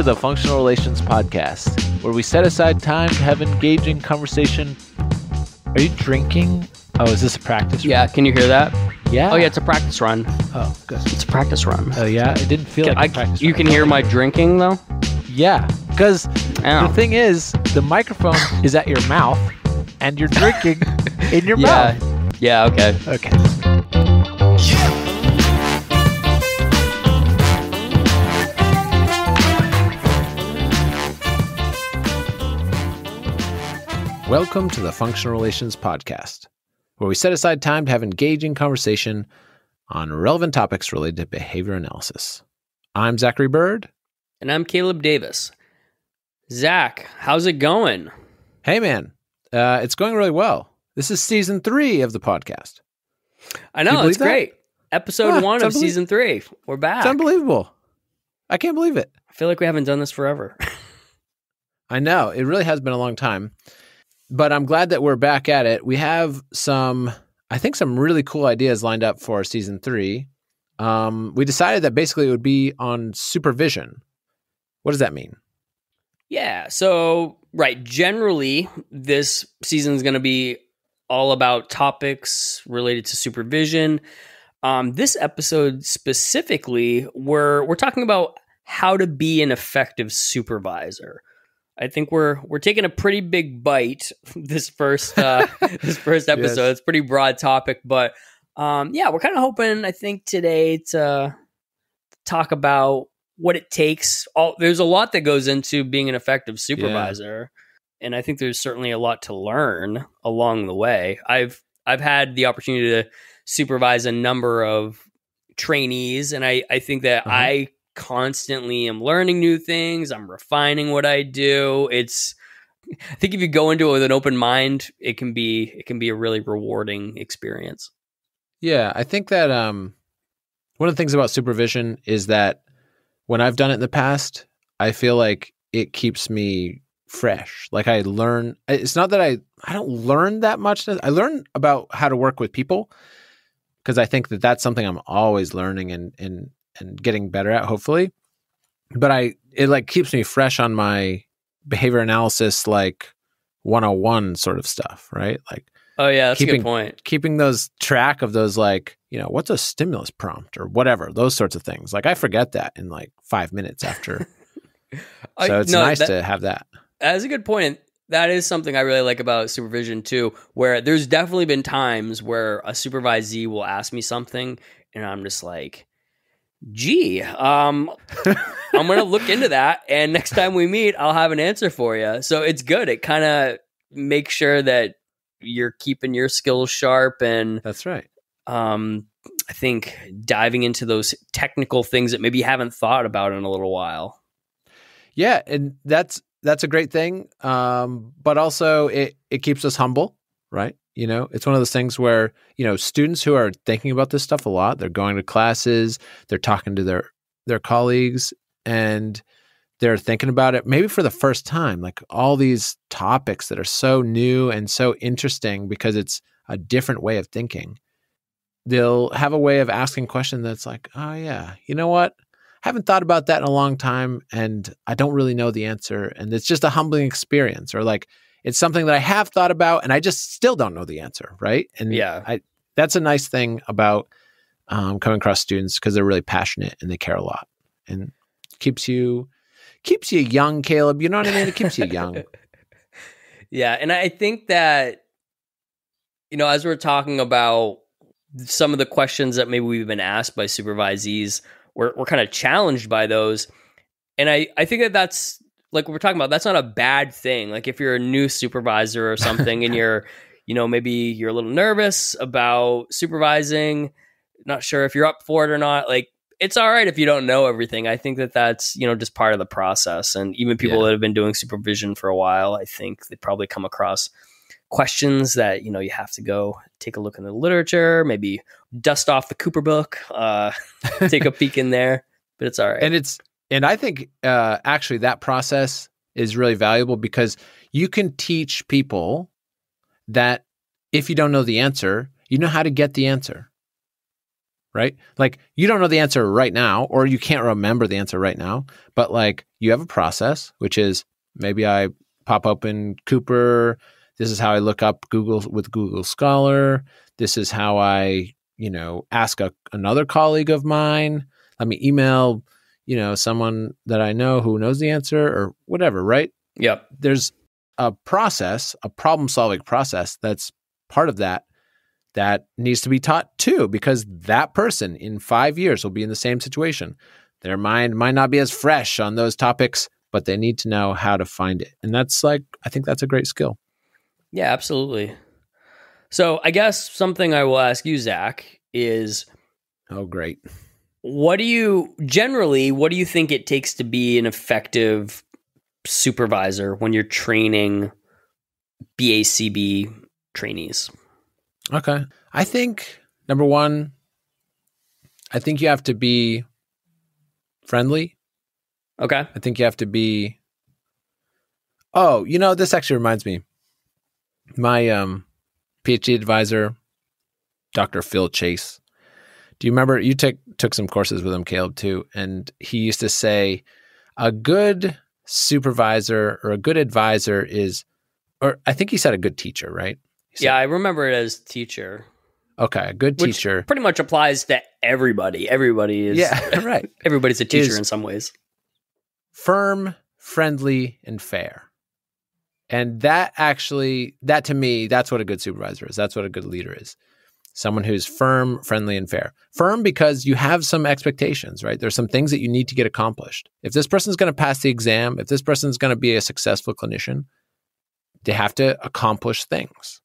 To the Functional Relations Podcast, where we set aside time to have engaging conversation. Are you drinking? Oh, is this a practice? Yeah, can you hear that? Yeah. Oh yeah, it's a practice run. Oh, good. It's a practice run. Oh, yeah. It didn't feel Can- like I- a practice. you run. can hear my drinking though. Yeah, because the thing is, the microphone is at your mouth, and you're drinking in your yeah, mouth. yeah, okay. Okay. Welcome to the Functional Relations Podcast, where we set aside time to have engaging conversation on relevant topics related to behavior analysis. I'm Zachary Bird. And I'm Caleb Davis. Zach, how's it going? Hey, man, uh, it's going really well. This is season three of the podcast. I know it's that? great. Episode Ah, one of season three. We're back. It's unbelievable. I can't believe it. I feel like we haven't done this forever. I know it really has been a long time, but I'm glad that we're back at it. We have some, I think, some really cool ideas lined up for season three. Um, we decided that basically it would be on supervision. What does that mean? yeah. So right, generally this season is going to be all about topics related to supervision. Um, this episode specifically, we're we're talking about how to be an effective supervisor. I think we're we're taking a pretty big bite this first uh, this first episode. Yes. It's a pretty broad topic, but um, yeah, we're kind of hoping. I think today to talk about what it takes. All there's a lot that goes into being an effective supervisor, and I think there's certainly a lot to learn along the way. I've I've had the opportunity to supervise a number of trainees, and I I think that Uh-huh. I constantly am learning new things. I'm refining what I do. It's I think if you go into it with an open mind, it can be it can be a really rewarding experience. Yeah, I think that um, one of the things about supervision is that when I've done it in the past, I feel like it keeps me fresh. Like I learn. It's not that I I don't learn that much. I learn about how to work with people because I think that that's something I'm always learning and and and getting better at. Hopefully, but I it like keeps me fresh on my behavior analysis like 101 sort of stuff, right? Like Oh yeah, that's a Keeping- good point. keeping those track of those like you know what's a stimulus prompt or whatever those sorts of things like i forget that in like five minutes after I- so it's no, nice that- to have that That's a good point. That is something I really like about supervision too, where there's definitely been times where a supervisee will ask me something and I'm just like, gee, um, I'm going to look into that. And next time we meet, I'll have an answer for you. So it's good. It kind of makes sure that you're keeping your skills sharp and that's right um, I think diving into those technical things that maybe you haven't thought about in a little while. yeah and that's that's a great thing um but also it it keeps us humble right you know it's one of those things where you know students who are thinking about this stuff a lot they're going to classes they're talking to their their colleagues and they're thinking about it maybe for the first time like all these topics that are so new and so interesting because it's a different way of thinking they'll have a way of asking questions that's like oh yeah you know what I haven't thought about that in a long time and I don't really know the answer. And it's just a humbling experience or like it's something that I have thought about and I just still don't know the answer. Right. And Yeah. I, that's a nice thing about um, coming across students because they're really passionate and they care a lot and keeps you, keeps you young, Caleb. You know what I mean? It keeps you young. yeah, and I think that you know, as we're talking about some of the questions that maybe we've been asked by supervisees, we're we're kind of challenged by those, and I I think that that's like we're talking about. That's not a bad thing. Like if you're a new supervisor or something, and you're you know maybe you're a little nervous about supervising, not sure if you're up for it or not. Like it's all right if you don't know everything. I think that that's you know just part of the process. And even people Yeah. that have been doing supervision for a while, I think they probably come across questions that you know you have to go take a look in the literature, maybe dust off the Cooper book, uh, take a peek in there. But it's all right. and it's and i think uh, actually that process is really valuable because you can teach people that if you don't know the answer you know how to get the answer right? Like you don't know the answer right now, or you can't remember the answer right now, but like you have a process, which is maybe I pop open Cooper. This is how I look up Google with Google Scholar. This is how I, you know, ask a, another colleague of mine. Let me email, you know, someone that I know who knows the answer or whatever, right? Yep. There's a process, a problem solving process that's part of that that needs to be taught too, because that person in five years will be in the same situation. Their mind might not be as fresh on those topics, but they need to know how to find it. And that's like, I think that's a great skill. Yeah, absolutely. So I guess something I will ask you, Zach, is Oh, great. What do you generally, what do you think it takes to be an effective supervisor when you're training BACB trainees? Okay. I think number one, I think you have to be friendly. Okay. I think you have to be. Oh, you know, this actually reminds me. My um, PhD advisor, Dr. Phil Chase. Do you remember you took took some courses with him, Caleb, too? And he used to say, a good supervisor or a good advisor is, or I think he said a good teacher, right? Said- Yeah, I remember it as teacher, Okay, a good which teacher. pretty much applies to everybody. Everybody is Yeah, right. everybody's a teacher Is- in some ways. firm, friendly, and fair. And that actually, that to me, that's what a good supervisor is. That's what a good leader is. Someone who's firm, friendly, and fair. Firm because you have some expectations, right? There's some things that you need to get accomplished. If this person's going to pass the exam, if this person's going to be a successful clinician, they have to accomplish things.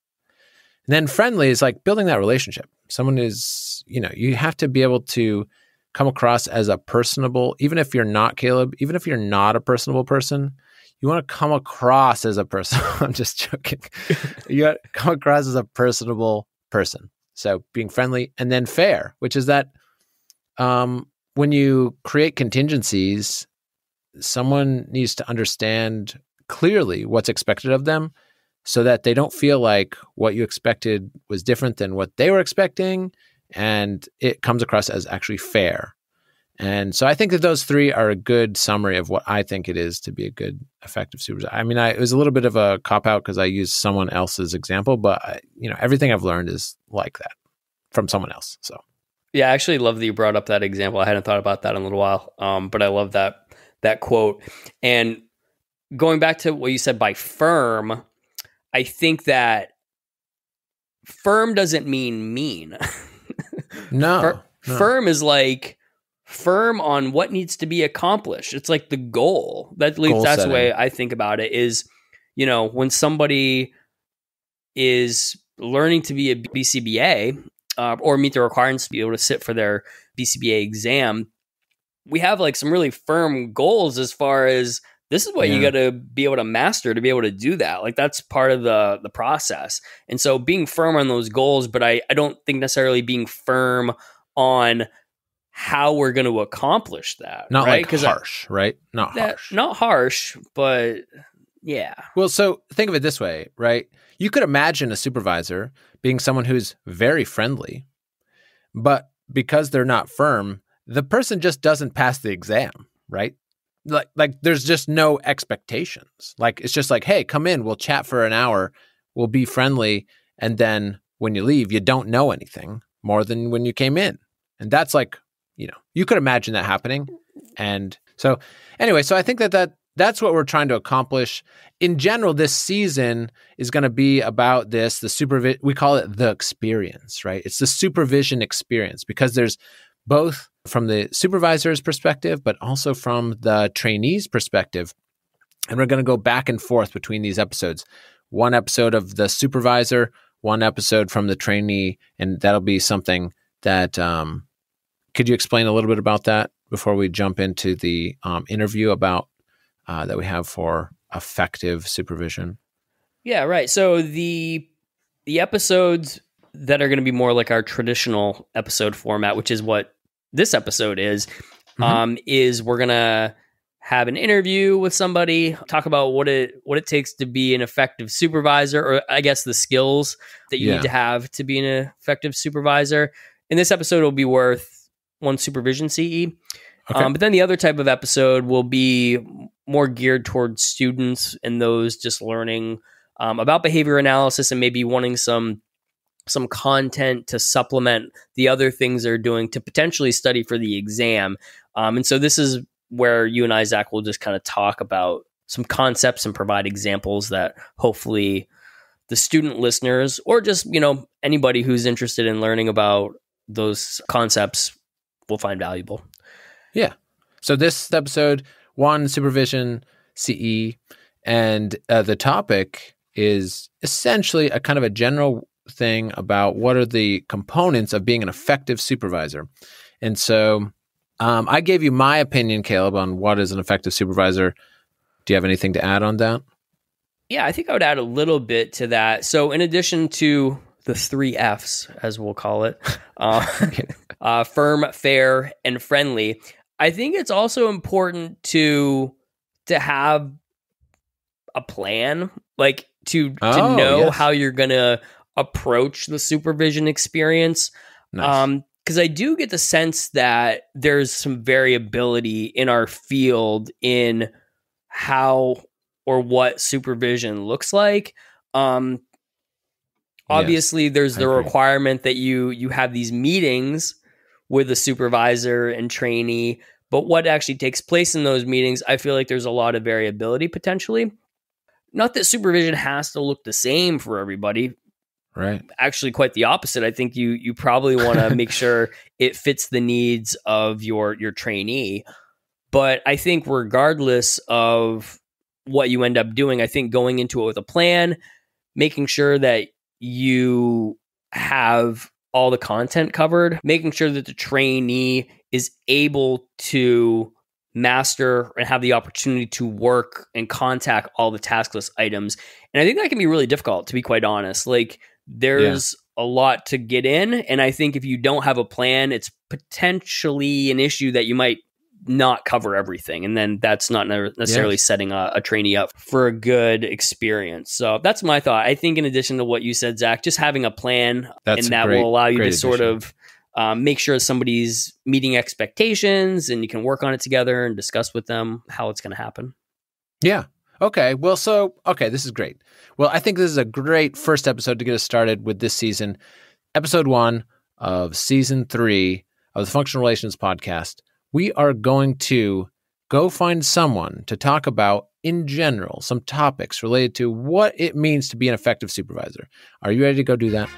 And then friendly is like building that relationship. Someone is, you know, you have to be able to come across as a personable, even if you're not Caleb, even if you're not a personable person, you want to come across as a person. I'm just joking. you come across as a personable person. So being friendly and then fair, which is that um, when you create contingencies, someone needs to understand clearly what's expected of them so that they don't feel like what you expected was different than what they were expecting and it comes across as actually fair. And so I think that those three are a good summary of what I think it is to be a good effective supervisor. I mean, I, it was a little bit of a cop out because I used someone else's example, but I, you know, everything I've learned is like that from someone else. So Yeah, I actually love that you brought up that example. I hadn't thought about that in a little while, um, but I love that that quote. And going back to what you said by firm, I think that firm doesn't mean mean. no, Fir- no. Firm is like firm on what needs to be accomplished. It's like the goal. That leads, Goal that's the way I think about it. Is you know when somebody is learning to be a BCBA uh, or meet the requirements to be able to sit for their BCBA exam, we have like some really firm goals as far as this is what you got to be able to master to be able to do that. Like that's part of the the process. And so being firm on those goals, but I I don't think necessarily being firm on how we're going to accomplish that. not right? like 'Cause I- harsh, right? Not that- harsh. not harsh, but yeah. Well, so think of it this way, right? You could imagine a supervisor being someone who's very friendly, but because they're not firm, the person just doesn't pass the exam, right? Like like there's just no expectations. Like it's just like, "Hey, come in, we'll chat for an hour, we'll be friendly, and then when you leave, you don't know anything more than when you came in." And that's like, you know, you could imagine that happening. And so anyway, so I think that that that's what we're trying to accomplish in general, this season is going to be about this. The supervision, we call it the experience, right? It's the supervision experience because there's both from the supervisor's perspective, but also from the trainee's perspective. And we're going to go back and forth between these episodes. One episode of the supervisor, one episode from the trainee, and that'll be something that. Um, could you explain a little bit about that before we jump into the um, interview about uh, that we have for effective supervision? Yeah, right. So the the episodes that are going to be more like our traditional episode format, which is what this episode is, Mhm. um, is we're gonna have an interview with somebody, talk about what it what it takes to be an effective supervisor, or I guess the skills that you Yeah. need to have to be an effective supervisor. in this episode, it'll be worth one supervision CE. Okay. Um, but then the other type of episode will be more geared towards students and those just learning um, about behavior analysis and maybe wanting some some content to supplement the other things they're doing to potentially study for the exam. Um, and so this is where you and I, Zach, will just kind of talk about some concepts and provide examples that hopefully the student listeners or just you know anybody who's interested in learning about those concepts will find valuable. Yeah. So this episode one supervision CE, and uh, the topic is essentially a kind of a general thing about what are the components of being an effective supervisor. And so um, I gave you my opinion, Caleb, on what is an effective supervisor. Do you have anything to add on that? Yeah, I think I would add a little bit to that. So, in addition to the three F's, as we'll call it, uh, uh, firm, fair, and friendly, I think it's also important to to have a plan, like to to Oh, know yes. how you're gonna approach the supervision experience. Nice. Um, because I do get the sense that there's some variability in our field in how or what supervision looks like. Um, obviously, there's the requirement that you you have these meetings with the supervisor and trainee, but what actually takes place in those meetings, I feel like there's a lot of variability potentially. Not that supervision has to look the same for everybody right. actually quite the opposite. I think you you probably want to make sure it fits the needs of your your trainee. But I think regardless of what you end up doing, I think going into it with a plan, making sure that you have all the content covered, making sure that the trainee is able to master and have the opportunity to work and contact all the task list items. And I think that can be really difficult, to be quite honest. Like, there's a lot to get in. And I think if you don't have a plan, it's potentially an issue that you might not cover everything. And then that's not necessarily Yes. setting a, a trainee up for a good experience. So that's my thought. I think, in addition to what you said, Zach, just having a plan That's and that great- will allow you to great sort of um, make sure somebody's meeting expectations and you can work on it together and discuss with them how it's going to happen. Yeah. Okay. Well, so, okay, this is great. Well, I think this is a great first episode to get us started with this season. Episode one of season three of the Functional Relations Podcast. We are going to go find someone to talk about, in general, some topics related to what it means to be an effective supervisor. Are you ready to go do that?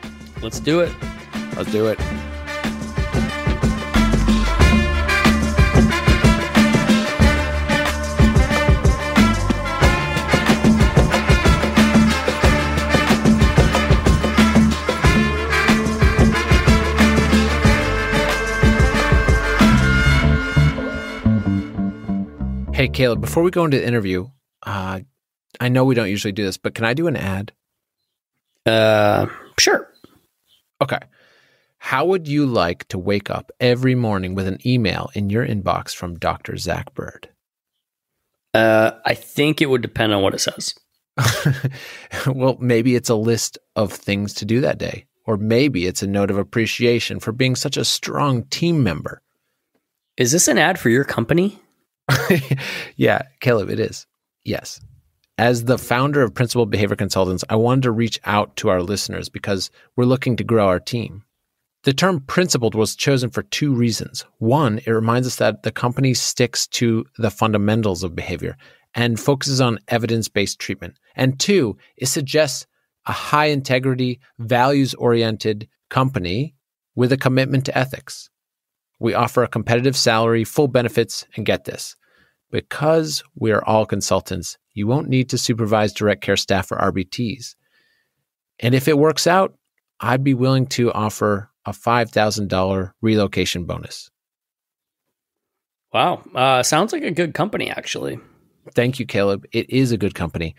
Let's do it. Let's do it. Hey, Caleb, before we go into the interview, uh, I know we don't usually do this, but can I do an ad? Uh, sure. Okay. How would you like to wake up every morning with an email in your inbox from Dr. Zach Bird? Uh, I think it would depend on what it says. well, maybe it's a list of things to do that day, or maybe it's a note of appreciation for being such a strong team member. Is this an ad for your company? yeah, Caleb, it is. Yes. As the founder of Principled Behavior Consultants, I wanted to reach out to our listeners because we're looking to grow our team. The term principled was chosen for two reasons. One, it reminds us that the company sticks to the fundamentals of behavior and focuses on evidence based treatment. And two, it suggests a high integrity, values oriented company with a commitment to ethics. We offer a competitive salary, full benefits, and get this. Because we're all consultants, you won't need to supervise direct care staff or RBTs. And if it works out, I'd be willing to offer a $5,000 relocation bonus. Wow. Uh, sounds like a good company, actually. Thank you, Caleb. It is a good company.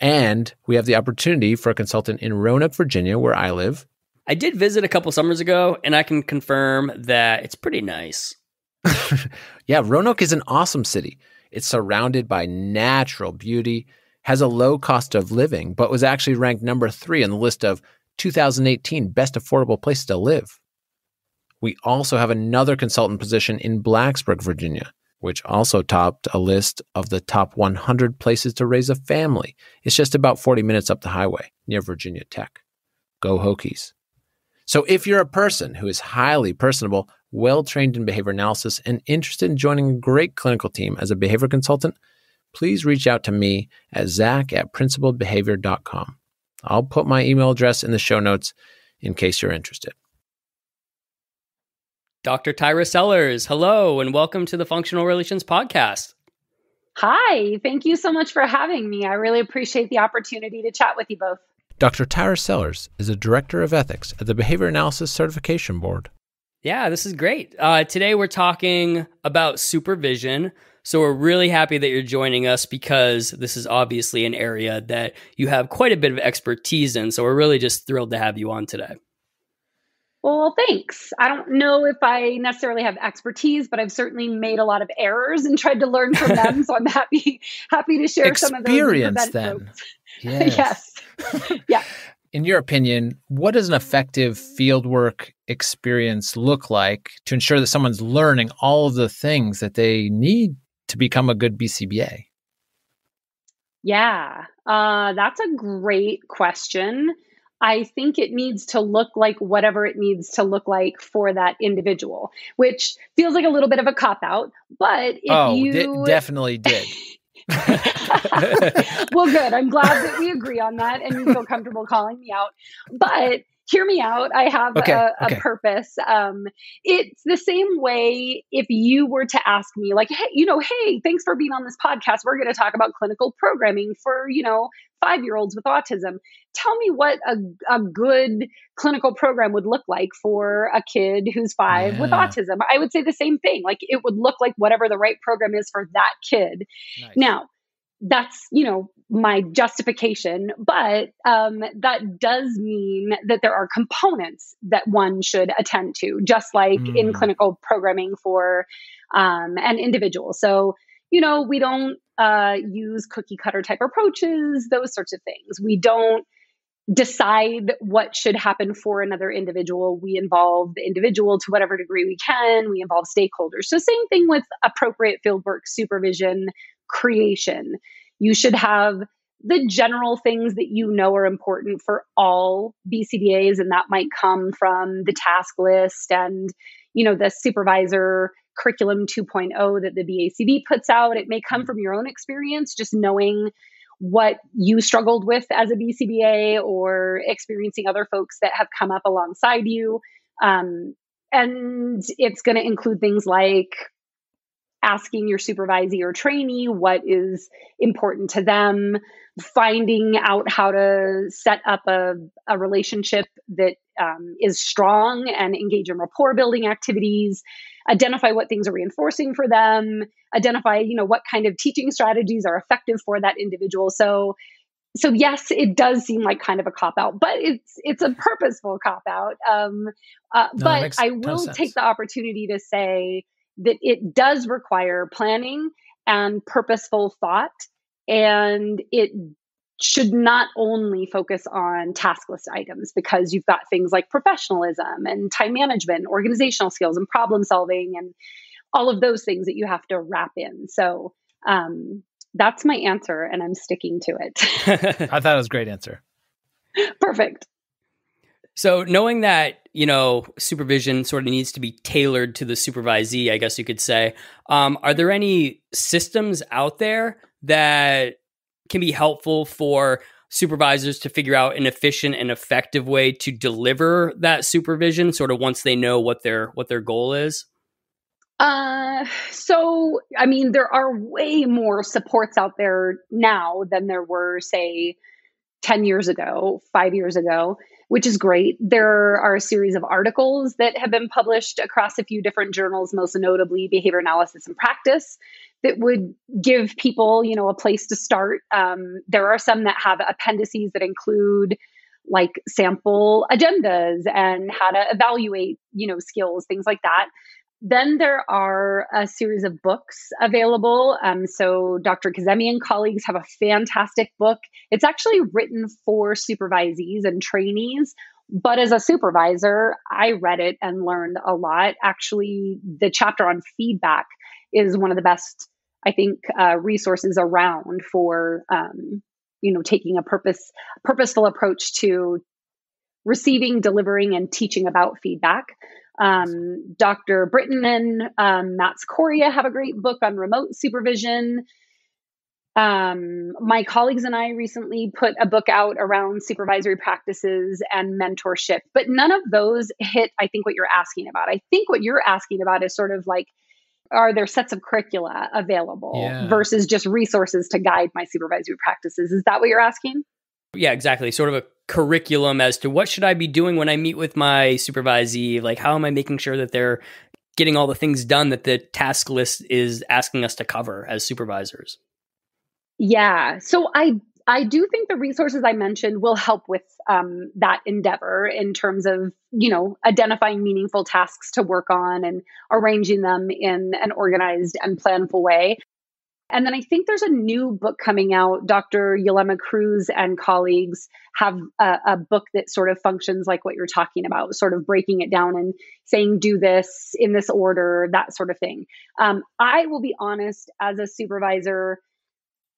And we have the opportunity for a consultant in Roanoke, Virginia, where I live. I did visit a couple summers ago, and I can confirm that it's pretty nice. yeah, Roanoke is an awesome city. It's surrounded by natural beauty, has a low cost of living, but was actually ranked number three on the list of 2018 best affordable places to live. We also have another consultant position in Blacksburg, Virginia, which also topped a list of the top 100 places to raise a family. It's just about 40 minutes up the highway near Virginia Tech. Go Hokies. So if you're a person who is highly personable, well trained in behavior analysis, and interested in joining a great clinical team as a behavior consultant, please reach out to me at zach at principledbehavior.com. I'll put my email address in the show notes in case you're interested. Dr. Tyra Sellers, hello, and welcome to the Functional Relations Podcast. Hi, thank you so much for having me. I really appreciate the opportunity to chat with you both. Dr. Tyra Sellers is a director of ethics at the Behavior Analyst Certification Board. Yeah, this is great. Uh, today we're talking about supervision. So we're really happy that you're joining us because this is obviously an area that you have quite a bit of expertise in. So we're really just thrilled to have you on today. Well, thanks. I don't know if I necessarily have expertise, but I've certainly made a lot of errors and tried to learn from them. so I'm happy happy to share Experience, some of those. Experience then. Yes. yes. yeah. In your opinion, what does an effective fieldwork experience look like to ensure that someone's learning all of the things that they need to become a good BCBA? Yeah, uh, that's a great question. I think it needs to look like whatever it needs to look like for that individual, which feels like a little bit of a cop out. But if oh, you definitely did. well, good. I'm glad that we agree on that and you feel comfortable calling me out. But hear me out. I have okay, a, okay. purpose. Um, it's the same way if you were to ask me, like, hey, you know, hey, thanks for being on this podcast. We're going to talk about clinical programming for, you know, five year olds with autism. Tell me what a, a good clinical program would look like for a kid who's five yeah. with autism. I would say the same thing. Like, it would look like whatever the right program is for that kid. Nice. Now, that's you know my justification but um, that does mean that there are components that one should attend to just like mm. in clinical programming for um, an individual. So you know we don't uh, use cookie cutter type approaches those sorts of things. We don't decide what should happen for another individual. We involve the individual to whatever degree we can. We involve stakeholders. So same thing with appropriate fieldwork supervision creation. You should have the general things that you know are important for all BCBAs, and that might come from the task list and you know the supervisor curriculum 2.0 that the BACB puts out. It may come from your own experience, just knowing what you struggled with as a BCBA or experiencing other folks that have come up alongside you. Um, and it's going to include things like asking your supervisee or trainee what is important to them, finding out how to set up a, a relationship that um, is strong and engage in rapport building activities, identify what things are reinforcing for them, identify, you know, what kind of teaching strategies are effective for that individual. So so yes, it does seem like kind of a cop out, but it's it's a purposeful cop out. Um, uh, no, but I will take the opportunity to say that it does require planning and purposeful thought. And it should not only focus on task list items because you've got things like professionalism and time management, organizational skills, and problem solving, and all of those things that you have to wrap in. So um, that's my answer, and I'm sticking to it. I thought it was a great answer. Perfect. So knowing that you know supervision sort of needs to be tailored to the supervisee, I guess you could say. Um, are there any systems out there that can be helpful for supervisors to figure out an efficient and effective way to deliver that supervision sort of once they know what their what their goal is uh so i mean there are way more supports out there now than there were say 10 years ago 5 years ago which is great. There are a series of articles that have been published across a few different journals, most notably Behavior Analysis in Practice, that would give people, you know, a place to start. Um, there are some that have appendices that include like sample agendas and how to evaluate, you know, skills, things like that. Then there are a series of books available. Um, so Dr. Kazemi and colleagues have a fantastic book. It's actually written for supervisees and trainees But as a supervisor, I read it and learned a lot. Actually, the chapter on feedback is one of the best, I think, uh, resources around for um, you know taking a purpose purposeful approach to receiving, delivering, and teaching about feedback. Um, Dr. Britton and um, Matt Cicoria have a great book on remote supervision. Um, my colleagues and I recently put a book out around supervisory practices and mentorship, but none of those hit, I think, what you're asking about. I think what you're asking about is sort of like, are there sets of curricula available yeah. versus just resources to guide my supervisory practices? Is that what you're asking? Yeah, exactly. Sort of a curriculum as to what should I be doing when I meet with my supervisee? Like, how am I making sure that they're getting all the things done that the task list is asking us to cover as supervisors? Yeah. So I I do think the resources I mentioned will help with um, that endeavor in terms of, you know, identifying meaningful tasks to work on and arranging them in an organized and planful way. And then I think there's a new book coming out. Dr. Yulema Cruz and colleagues have a, a, book that sort of functions like what you're talking about, sort of breaking it down and saying, do this in this order, that sort of thing. Um, I will be honest, as a supervisor,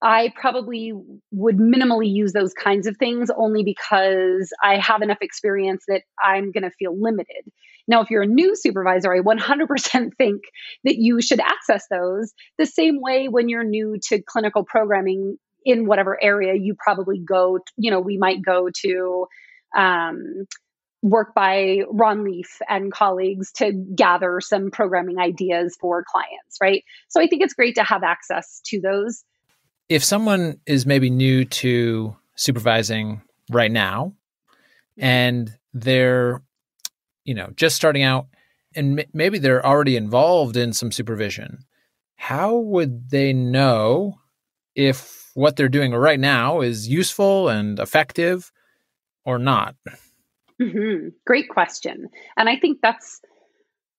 I probably would minimally use those kinds of things only because I have enough experience that I'm going to feel limited. Now, if you're a new supervisor, I 100% think that you should access those the same way when you're new to clinical programming in whatever area you probably go, you know, we might go to um, work by Ron Leaf and colleagues to gather some programming ideas for clients, right? So I think it's great to have access to those if someone is maybe new to supervising right now and they're you know just starting out and maybe they're already involved in some supervision. How would they know if what they're doing right now is useful and effective or not? Mm-hmm. great question. And i think that's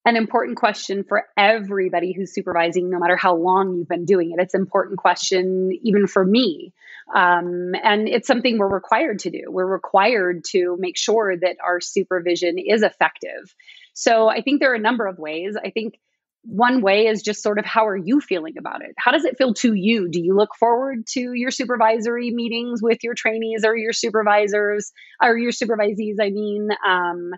an important question for everybody who's supervising, no matter how long you've been doing it. It's an important question even for me. Um, and it's something we're required to do. We're required to make sure that our supervision is effective. So I think there are a number of ways. I think one way is just sort of how are you feeling about it? How does it feel to you? Do you look forward to your supervisory meetings with your trainees or your supervisors or your supervisees? I mean, um,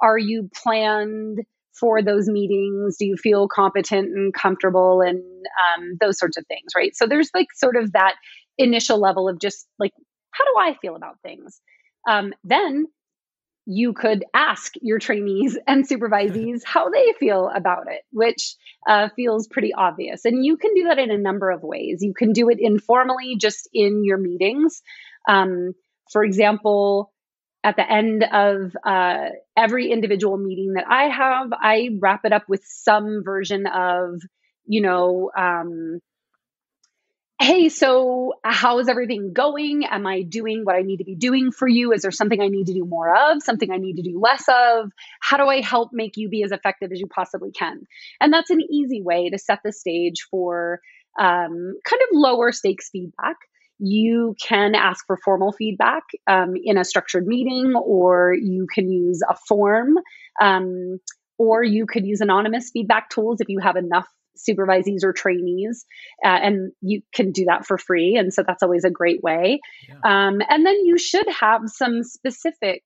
are you planned? For those meetings? Do you feel competent and comfortable and um, those sorts of things, right? So there's like sort of that initial level of just like, how do I feel about things? Um, then you could ask your trainees and supervisees how they feel about it, which uh, feels pretty obvious. And you can do that in a number of ways. You can do it informally, just in your meetings. Um, for example, at the end of uh, every individual meeting that I have, I wrap it up with some version of, you know, um, hey, so how is everything going? Am I doing what I need to be doing for you? Is there something I need to do more of, something I need to do less of? How do I help make you be as effective as you possibly can? And that's an easy way to set the stage for um, kind of lower stakes feedback you can ask for formal feedback um, in a structured meeting, or you can use a form, um, or you could use anonymous feedback tools if you have enough supervisees or trainees, uh, and you can do that for free. And so that's always a great way. Yeah. Um, and then you should have some specific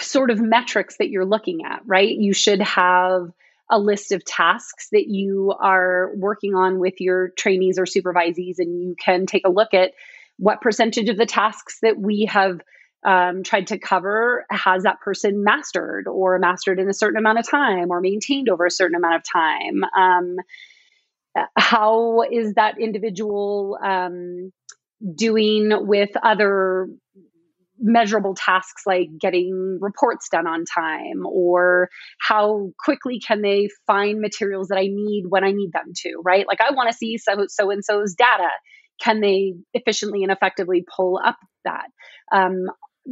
sort of metrics that you're looking at, right? You should have a list of tasks that you are working on with your trainees or supervisees, and you can take a look at what percentage of the tasks that we have um, tried to cover has that person mastered or mastered in a certain amount of time or maintained over a certain amount of time. Um, how is that individual um, doing with other measurable tasks like getting reports done on time or how quickly can they find materials that I need when I need them to, right? Like I want to see so so and so's data. Can they efficiently and effectively pull up that? Um,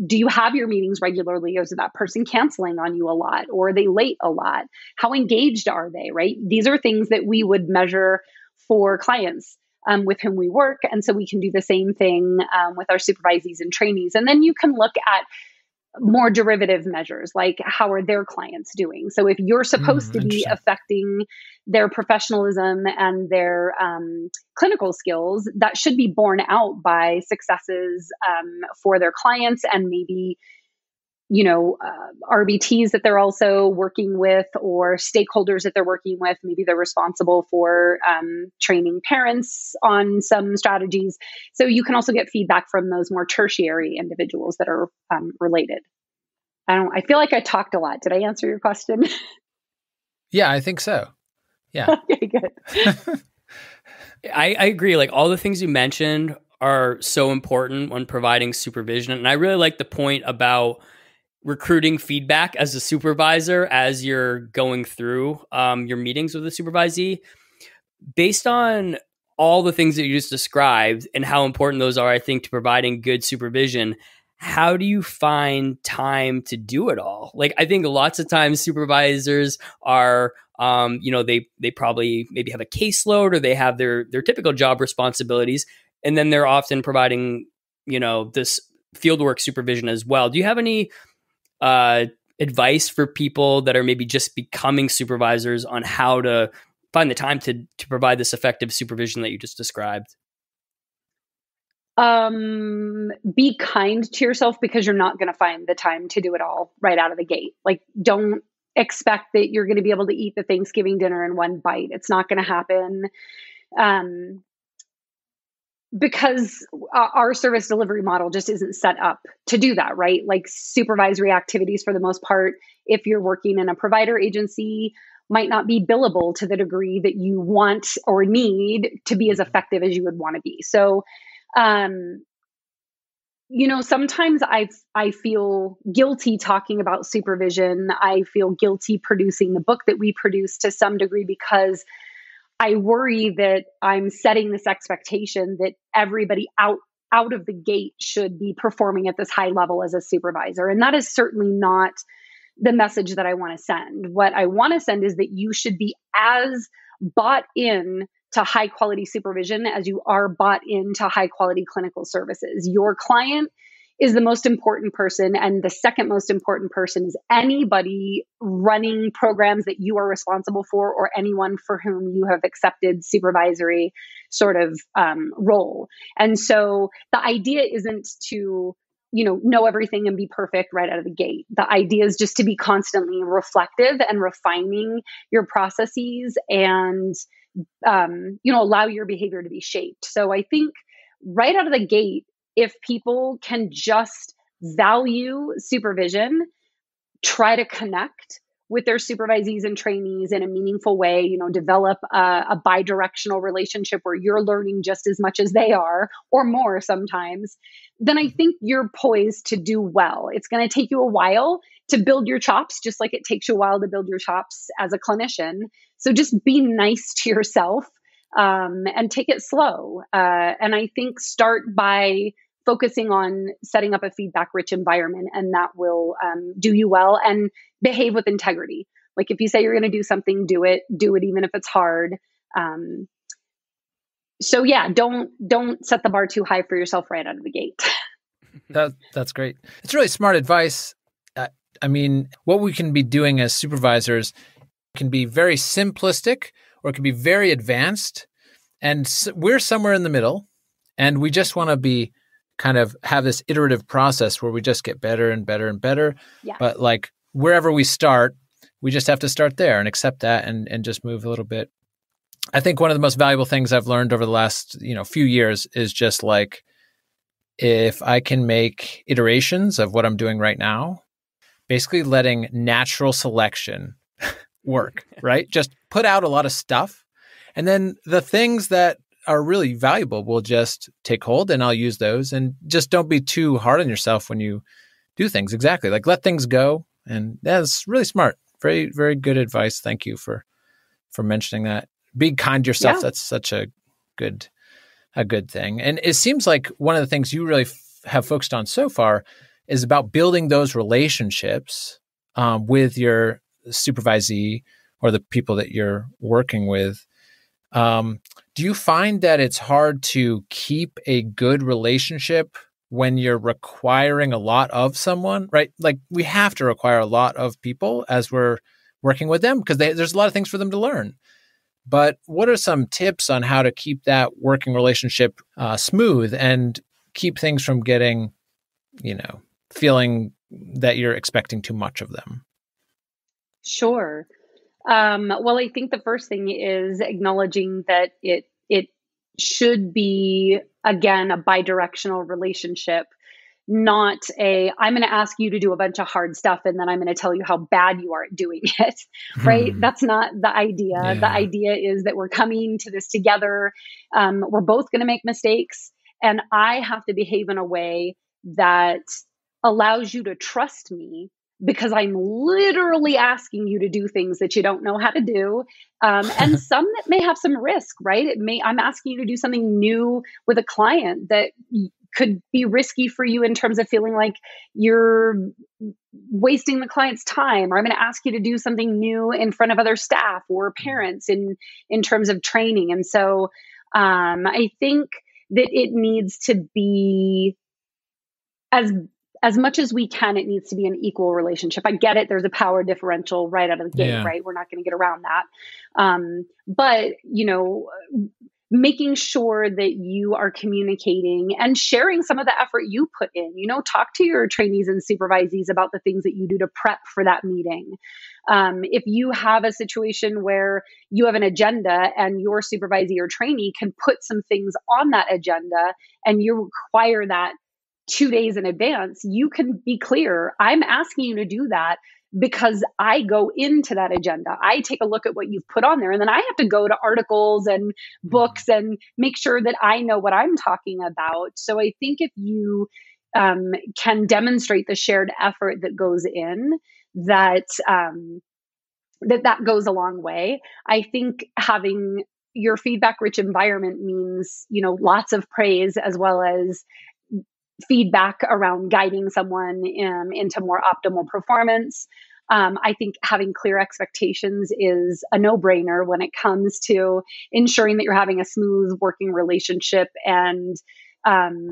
do you have your meetings regularly? Is that person canceling on you a lot? Or are they late a lot? How engaged are they, right? These are things that we would measure for clients um, with whom we work. And so we can do the same thing um, with our supervisees and trainees. And then you can look at more derivative measures like how are their clients doing so if you're supposed mm, to be affecting their professionalism and their um, clinical skills that should be borne out by successes um, for their clients and maybe you know uh, rbts that they're also working with or stakeholders that they're working with. Maybe they're responsible for um, training parents on some strategies. So you can also get feedback from those more tertiary individuals that are um, related. I don't i feel like i talked a lot. Did i answer your question? Yeah i think so. Yeah. Okay good. I, I agree. Like all the things you mentioned are so important when providing supervision and i really like the point about recruiting feedback as a supervisor as you're going through um, your meetings with the supervisee. Based on all the things that you just described and how important those are i think to providing good supervision how do you find time to do it all? Like i think lots of times supervisors are um, you know they they probably maybe have a caseload or they have their their typical job responsibilities and then they're often providing you know this fieldwork supervision as well. Do you have any uh, advice for people that are maybe just becoming supervisors on how to find the time to to provide this effective supervision that you just described? Um, be kind to yourself because you're not going to find the time to do it all right out of the gate. Like, don't expect that you're going to be able to eat the Thanksgiving dinner in one bite. It's not going to happen. Um, because our service delivery model just isn't set up to do that, right? Like supervisory activities, for the most part, if you're working in a provider agency, might not be billable to the degree that you want or need to be as effective as you would want to be. So, um, you know, sometimes I I feel guilty talking about supervision. I feel guilty producing the book that we produce to some degree because I worry that I'm setting this expectation that everybody out out of the gate should be performing at this high level as a supervisor. And that is certainly not the message that I want to send. What I want to send is that you should be as bought in to high quality supervision as you are bought into high quality clinical services. Your client is the most important person. And the second most important person is anybody running programs that you are responsible for or anyone for whom you have accepted supervisory sort of um, role. And so the idea isn't to you know know everything and be perfect right out of the gate the idea is just to be constantly reflective and refining your processes and um, you know allow your behavior to be shaped so i think right out of the gate if people can just value supervision, try to connect with their supervisees and trainees in a meaningful way, you know, develop a, a bi-directional relationship where you're learning just as much as they are or more sometimes, then I think you're poised to do well. It's going to take you a while to build your chops, just like it takes you a while to build your chops as a clinician. So just be nice to yourself um, and take it slow. Uh, and I think start by focusing on setting up a feedback rich environment and that will um, do you well and behave with integrity. Like if you say you're going to do something do it do it even if it's hard. Um, so yeah don't don't set the bar too high for yourself right out of the gate. That, that's great. It's really smart advice. I mean what we can be doing as supervisors can be very simplistic or it can be very advanced and we're somewhere in the middle and we just want to be kind of have this iterative process where we just get better and better and better. Yeah. But like wherever we start, we just have to start there and accept that and and just move a little bit. I think one of the most valuable things I've learned over the last, you know, few years is just like if I can make iterations of what I'm doing right now, basically letting natural selection work, right? Just put out a lot of stuff and then the things that are really valuable will just take hold and I'll use those and just don't be too hard on yourself when you do things. Exactly. Like let things go. And that's really smart. Very, very good advice. Thank you for for mentioning that. Be kind to yourself. Yeah. That's such a good a good thing. And it seems like one of the things you really f- have focused on so far is about building those relationships um, with your supervisee or the people that you're working with. Um, do you find that it's hard to keep a good relationship when you're requiring a lot of someone, right? Like we have to require a lot of people as we're working with them because there's a lot of things for them to learn. But what are some tips on how to keep that working relationship uh, smooth and keep things from getting, you know, feeling that you're expecting too much of them? Sure. Um, well, I think the first thing is acknowledging that it it should be again a bidirectional relationship not a i'm going to ask you to do a bunch of hard stuff and then i'm going to tell you how bad you are at doing it right hmm. that's not the idea yeah. the idea is that we're coming to this together um, we're both going to make mistakes and i have to behave in a way that allows you to trust me because I'm literally asking you to do things that you don't know how to do, um, and some that may have some risk. Right? It may I'm asking you to do something new with a client that could be risky for you in terms of feeling like you're wasting the client's time or i'm going to ask you to do something new in front of other staff or parents in in terms of training and so um, i think that it needs to be as as much as we can, it needs to be an equal relationship. I get it. There's a power differential right out of the gate, yeah. right? We're not going to get around that. Um, but, you know, making sure that you are communicating and sharing some of the effort you put in. You know, talk to your trainees and supervisees about the things that you do to prep for that meeting. Um, if you have a situation where you have an agenda and your supervisee or trainee can put some things on that agenda and you require that two days in advance, you can be clear. I'm asking you to do that because I go into that agenda. I take a look at what you've put on there, and then I have to go to articles and books and make sure that I know what I'm talking about. So I think if you um, can demonstrate the shared effort that goes in, that um, that that goes a long way. I think having your feedback rich environment means you know lots of praise as well as feedback around guiding someone um, into more optimal performance. Um, I think having clear expectations is a no brainer when it comes to ensuring that you're having a smooth working relationship and um,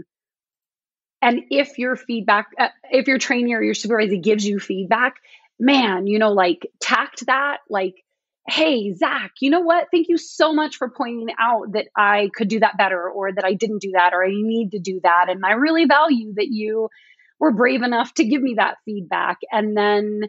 and if your feedback uh, if your trainer or your supervisor gives you feedback man you know like tact that like hey, Zach, you know what? Thank you so much for pointing out that I could do that better or that I didn't do that or I need to do that. And I really value that you were brave enough to give me that feedback. And then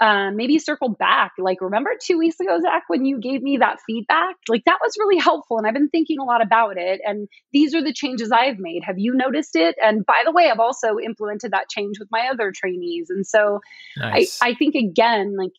uh, maybe circle back. Like, remember two weeks ago, Zach, when you gave me that feedback? Like, that was really helpful. And I've been thinking a lot about it. And these are the changes I've made. Have you noticed it? And by the way, I've also implemented that change with my other trainees. And so nice. I, I think, again, like,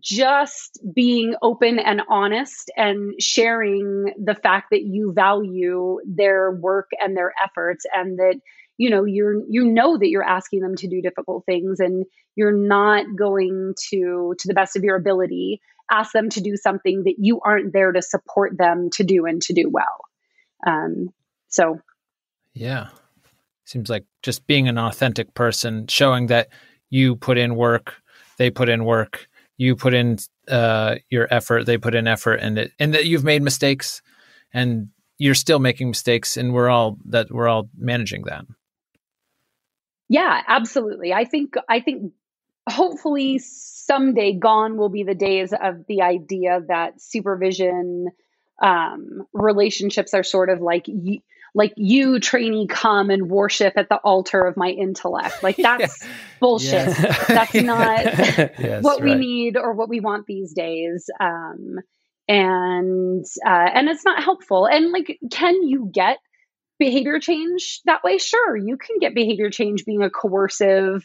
just being open and honest and sharing the fact that you value their work and their efforts and that you know you're you know that you're asking them to do difficult things and you're not going to to the best of your ability ask them to do something that you aren't there to support them to do and to do well. Um so. Yeah. Seems like just being an authentic person showing that you put in work they put in work you put in uh, your effort, they put in effort, and it, and that you've made mistakes, and you're still making mistakes, and we're all that we're all managing that. Yeah, absolutely. I think I think hopefully someday gone will be the days of the idea that supervision um, relationships are sort of like like you trainee come and worship at the altar of my intellect. Like that's yeah. bullshit. Yeah. that's not yes, what we need or what we want these days. Um, and uh, and it's not helpful. And like can you get behavior change that way? Sure you can get behavior change being a coercive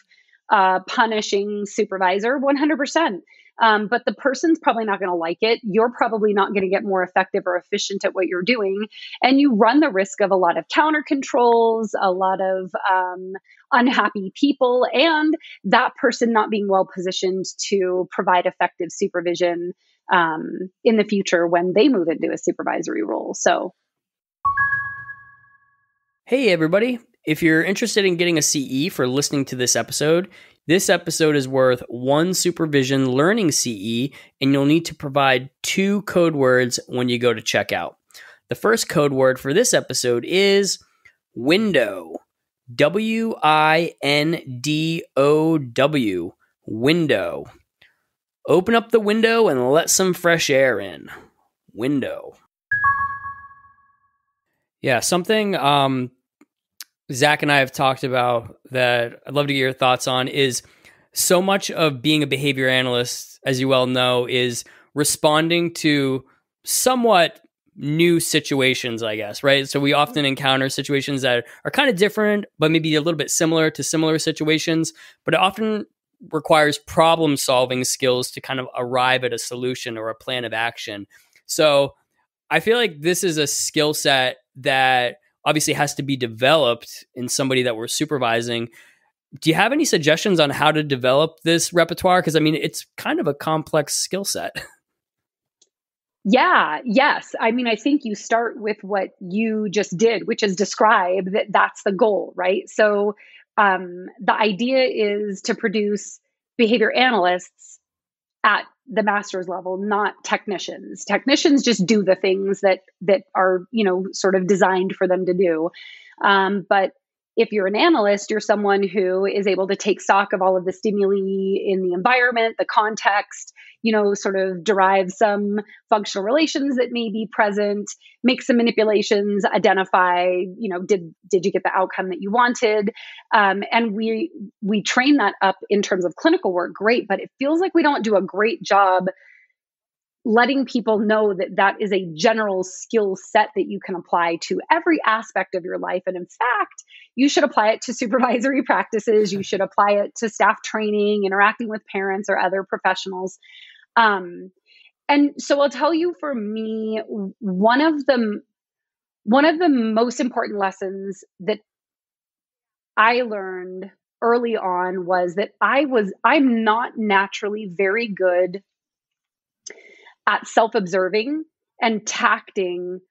uh, punishing supervisor 100% um, but the person's probably not going to like it. You're probably not going to get more effective or efficient at what you're doing. And you run the risk of a lot of counter controls, a lot of um, unhappy people, and that person not being well positioned to provide effective supervision um, in the future when they move into a supervisory role. So, Hey, everybody. If you're interested in getting a CE for listening to this episode, this episode is worth one supervision learning CE, and you'll need to provide two code words when you go to checkout. The first code word for this episode is window. W I N D O W, window. Open up the window and let some fresh air in. Window. Yeah, something um, Zach and I have talked about that I'd love to get your thoughts on is so much of being a behavior analyst, as you well know, is responding to somewhat new situations, I guess, right? So we mm-hmm. often encounter situations that are kind of different, but maybe a little bit similar to similar situations, but it often requires problem solving skills to kind of arrive at a solution or a plan of action. So I feel like this is a skill set that obviously has to be developed in somebody that we're supervising. Do you have any suggestions on how to develop this repertoire? Because I mean, it's kind of a complex skill set. Yeah, yes. I mean, I think you start with what you just did, which is describe that that's the goal, right? So um, the idea is to produce behavior analysts at the master's level not technicians. Technicians just do the things that that are you know sort of designed for them to do. Um, but if you're an analyst, you're someone who is able to take stock of all of the stimuli in the environment, the context, you know, sort of derive some functional relations that may be present, make some manipulations, identify, you know, did did you get the outcome that you wanted? Um, and we we train that up in terms of clinical work, great, but it feels like we don't do a great job letting people know that that is a general skill set that you can apply to every aspect of your life. And in fact, you should apply it to supervisory practices, you should apply it to staff training, interacting with parents or other professionals. Um, and so I'll tell you for me, one of the one of the most important lessons that I learned early on was that I was I'm not naturally very good at self observing and tacting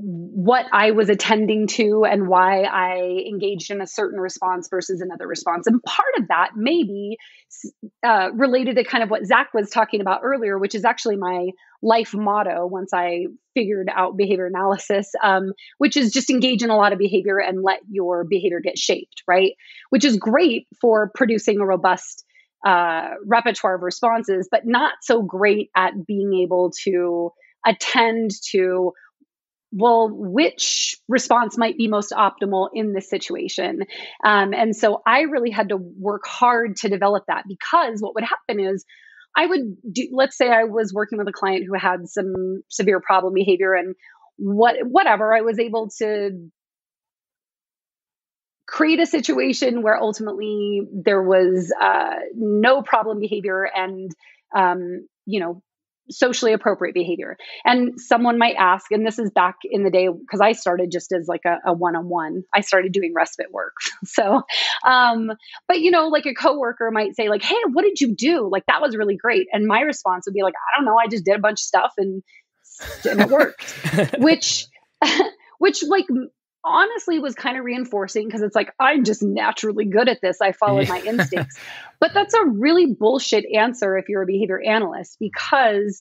what I was attending to and why I engaged in a certain response versus another response. And part of that may be uh, related to kind of what Zach was talking about earlier, which is actually my life motto once I figured out behavior analysis, um, which is just engage in a lot of behavior and let your behavior get shaped, right? Which is great for producing a robust uh, repertoire of responses, but not so great at being able to attend to well, which response might be most optimal in this situation? Um, and so I really had to work hard to develop that because what would happen is I would do, let's say I was working with a client who had some severe problem behavior and what, whatever, I was able to create a situation where ultimately there was uh, no problem behavior and um, you know socially appropriate behavior. And someone might ask and this is back in the day because i started just as like a, a, one-on-one. I started doing respite work. So um but you know like a coworker might say like hey what did you do? Like that was really great. And my response would be like i don't know. I just did a bunch of stuff and and it worked which which like honestly was kind of reinforcing because it's like I'm just naturally good at this. I followed my instincts. But that's a really bullshit answer if you're a behavior analyst because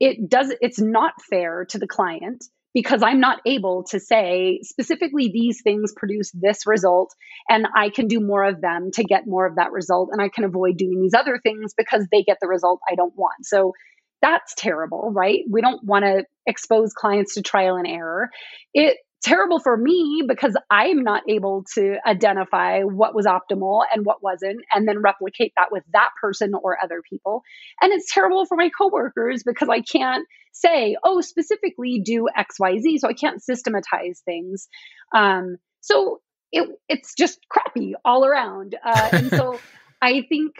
it does it's not fair to the client because I'm not able to say specifically these things produce this result and I can do more of them to get more of that result and I can avoid doing these other things because they get the result I don't want. So that's terrible, right? We don't want to expose clients to trial and error. It terrible for me because I'm not able to identify what was optimal and what wasn't, and then replicate that with that person or other people. And it's terrible for my coworkers because I can't say, oh, specifically do XYZ. So I can't systematize things. Um, so it, it's just crappy all around. Uh, and so I think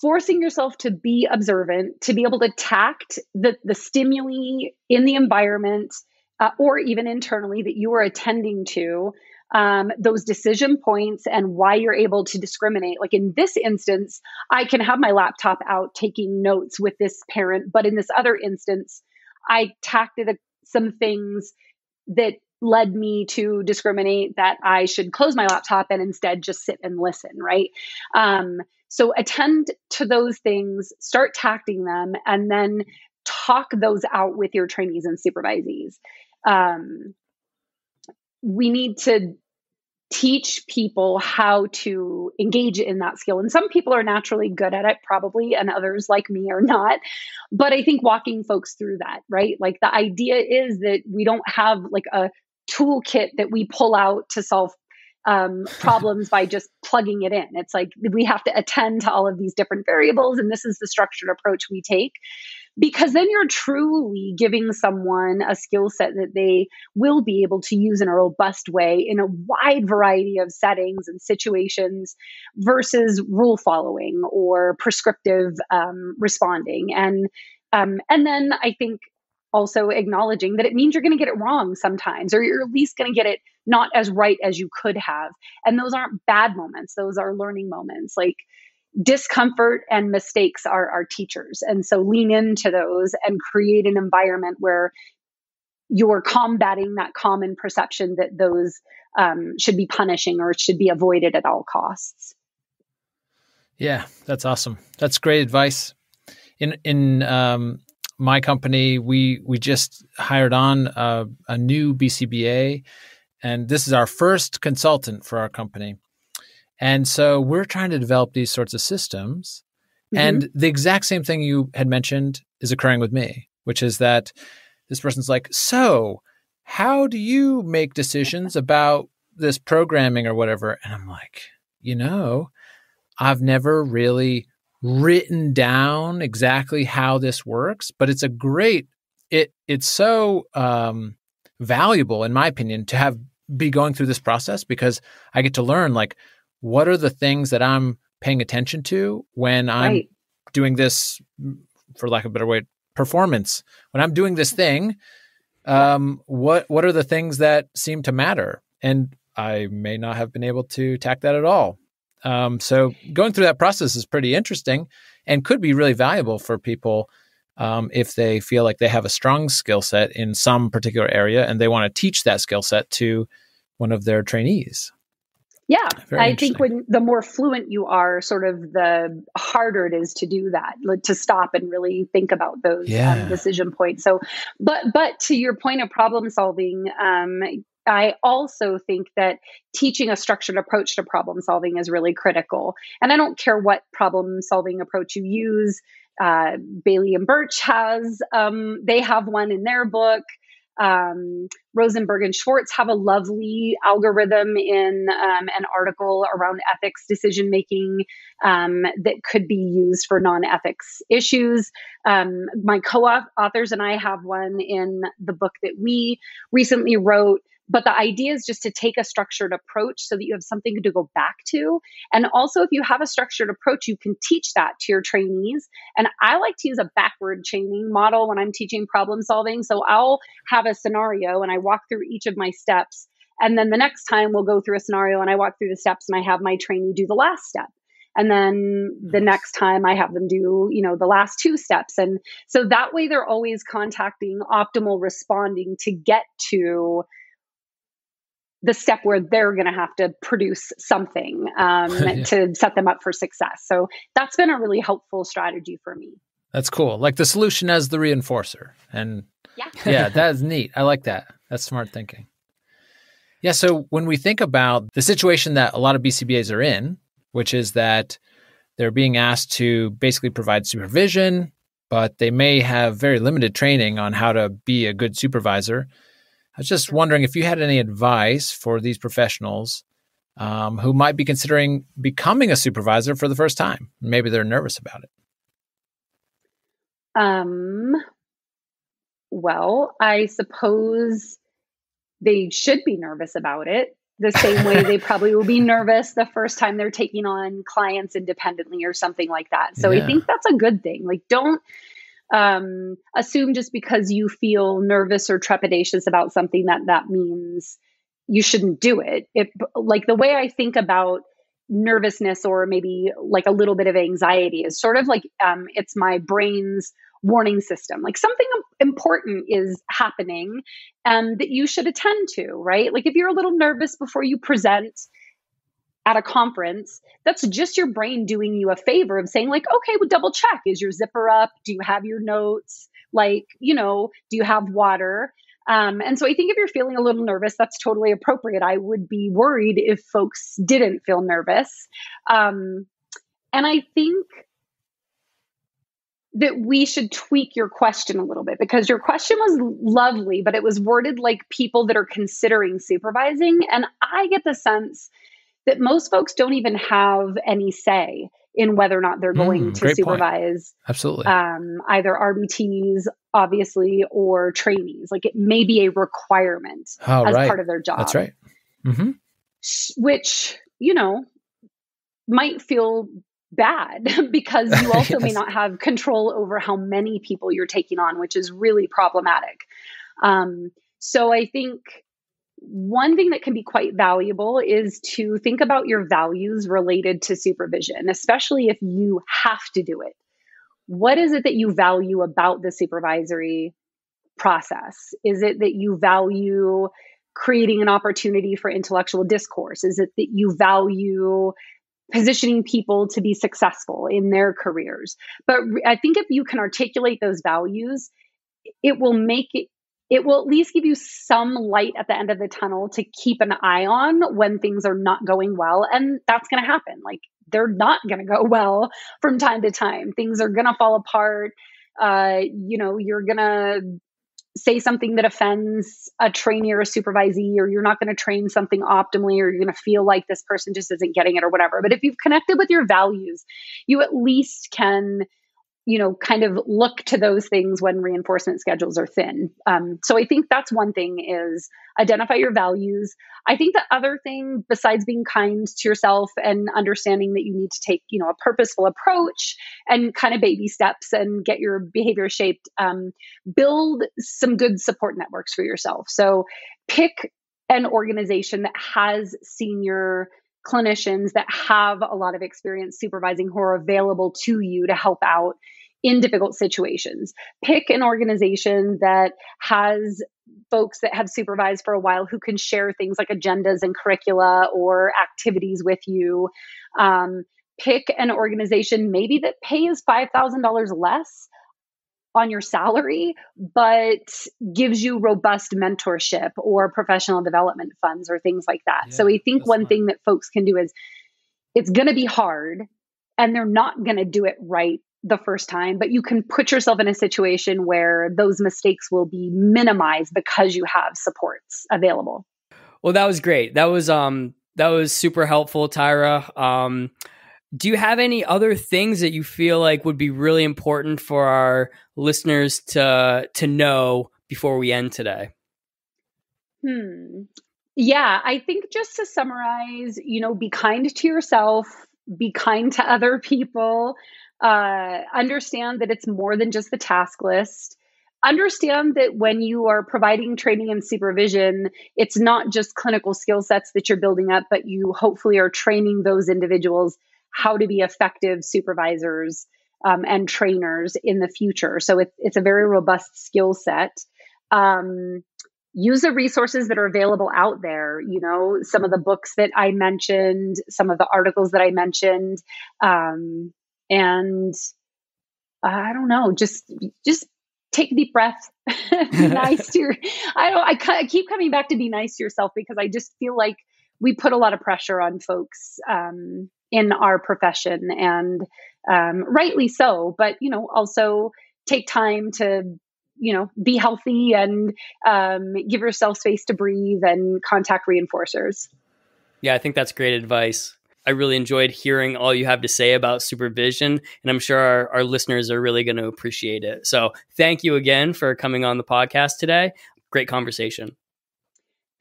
forcing yourself to be observant, to be able to tact the, the stimuli in the environment uh, or even internally that you are attending to um, those decision points and why you're able to discriminate. Like in this instance, I can have my laptop out taking notes with this parent, but in this other instance, I tacted a, some things that led me to discriminate that I should close my laptop and instead just sit and listen, right? Um, so attend to those things, start tacting them, and then talk those out with your trainees and supervisees um, we need to teach people how to engage in that skill. And some people are naturally good at it, probably, and others like me are not. But I think walking folks through that, right? Like the idea is that we don't have like a toolkit that we pull out to solve um, problems by just plugging it in. It's like we have to attend to all of these different variables, and this is the structured approach we take because then you're truly giving someone a skill set that they will be able to use in a robust way in a wide variety of settings and situations versus rule following or prescriptive um, responding. And um, and then i think also acknowledging that it means you're going to get it wrong sometimes or you're at least going to get it not as right as you could have. And those aren't bad moments those are learning moments. Like discomfort and mistakes are our teachers. And so lean into those and create an environment where you're combating that common perception that those um, should be punishing or should be avoided at all costs. Yeah, that's awesome. That's great advice. In in um, my company, we we just hired on a, a new BCBA, and this is our first consultant for our company. And so we're trying to develop these sorts of systems. Mm-hmm. And the exact same thing you had mentioned is occurring with me, which is that this person's like, So, how do you make decisions about this programming or whatever? And I'm like, You know, I've never really written down exactly how this works, but it's a great, it, it's so, um, valuable in my opinion to have be going through this process because I get to learn like what are the things that I'm paying attention to when I'm right. doing this, for lack of a better way, performance. When I'm doing this thing, um, what what are the things that seem to matter? And I may not have been able to tact that at all. Um, so going through that process is pretty interesting and could be really valuable for people um, if they feel like they have a strong skill set in some particular area and they want to teach that skill set to one of their trainees. Yeah, I think when the more fluent you are, sort of the harder it is to do that, like, to stop and really think about those um, yeah. um, decision points. So, but but to your point of problem solving, um, I also think that teaching a structured approach to problem solving is really critical. And I don't care what problem solving approach you use. Uh, Bailey and Burch has, um, they have one in their book um, Rosenberg and Schwartz have a lovely algorithm in um, an article around ethics decision making um, that could be used for non ethics issues. Um, my co authors and I have one in the book that we recently wrote but the idea is just to take a structured approach so that you have something to go back to. And also, if you have a structured approach, you can teach that to your trainees. And I like to use a backward chaining model when I'm teaching problem solving. So I'll have a scenario and I walk through each of my steps. And then the next time we'll go through a scenario and I walk through the steps and I have my trainee do the last step and then the next time i have them do you know the last two steps and so that way they're always contacting optimal responding to get to the step where they're going to have to produce something um, yeah. to set them up for success. So that's been a really helpful strategy for me. That's cool. Like the solution as the reinforcer. And yeah, yeah that is neat. I like that. That's smart thinking. Yeah. So when we think about the situation that a lot of BCBAs are in, which is that they're being asked to basically provide supervision, but they may have very limited training on how to be a good supervisor I was just wondering if you had any advice for these professionals um, who might be considering becoming a supervisor for the first time. Maybe they're nervous about it. Um, well, I suppose they should be nervous about it the same way they probably will be nervous the first time they're taking on clients independently or something like that. So yeah. I think that's a good thing. Like, don't um, assume just because you feel nervous or trepidatious about something that that means you shouldn't do it. It like the way I think about nervousness or maybe like a little bit of anxiety is sort of like um, it's my brain's warning system. Like something important is happening and that you should attend to, right? Like if you're a little nervous before you present at a conference, that's just your brain doing you a favor of saying, like, okay, well, double check. Is your zipper up? Do you have your notes? Like, you know, do you have water? Um, and so I think if you're feeling a little nervous, that's totally appropriate. I would be worried if folks didn't feel nervous. Um, and I think that we should tweak your question a little bit because your question was lovely, but it was worded like people that are considering supervising. And I get the sense that most folks don't even have any say in whether or not they're going mm, to supervise point. absolutely um, either RBTs, obviously, or trainees. Like it may be a requirement oh, as right. part of their job. That's right. Mm-hmm. Which you know might feel bad because you also yes. may not have control over how many people you're taking on, which is really problematic. Um, so I think one thing that can be quite valuable is to think about your values related to supervision, especially if you have to do it. What is it that you value about the supervisory process? Is it that you value creating an opportunity for intellectual discourse? Is it that you value positioning people to be successful in their careers? But I think if you can articulate those values, it will make it it will at least give you some light at the end of the tunnel to keep an eye on when things are not going well. And that's going to happen. Like they're not going to go well from time to time. Things are going to fall apart. Uh, you know, you're going to say something that offends a trainee or a supervisee, or you're not going to train something optimally, or you're going to feel like this person just isn't getting it or whatever. But if you've connected with your values, you at least can you know, kind of look to those things when reinforcement schedules are thin. Um, so I think that's one thing is identify your values. I think the other thing, besides being kind to yourself and understanding that you need to take, you know, a purposeful approach and kind of baby steps and get your behavior shaped, um, build some good support networks for yourself. So pick an organization that has senior clinicians that have a lot of experience supervising who are available to you to help out in difficult situations. Pick an organization that has folks that have supervised for a while who can share things like agendas and curricula or activities with you. Um, pick an organization maybe that pays $5,000 less on your salary, but gives you robust mentorship or professional development funds or things like that. Yeah, so I think one thing that folks can do is it's going to be hard and they're not going to do it right the first time, but you can put yourself in a situation where those mistakes will be minimized because you have supports available. Well, that was great. That was um that was super helpful, Tyra. Um do you have any other things that you feel like would be really important for our listeners to to know before we end today? Hmm. Yeah, I think just to summarize, you know, be kind to yourself, be kind to other people, uh, understand that it's more than just the task list. Understand that when you are providing training and supervision, it's not just clinical skill sets that you're building up, but you hopefully are training those individuals how to be effective supervisors um, and trainers in the future. So it, it's a very robust skill set. Um, use the resources that are available out there. You know, some of the books that I mentioned, some of the articles that I mentioned, um, and I don't know, just just take a deep breath. be nice to your. I don't. I, I keep coming back to be nice to yourself because I just feel like we put a lot of pressure on folks um, in our profession and um, rightly so but you know also take time to you know be healthy and um, give yourself space to breathe and contact reinforcers. Yeah i think that's great advice. I really enjoyed hearing all you have to say about supervision and i'm sure our, our listeners are really going to appreciate it. So thank you again for coming on the podcast today. Great conversation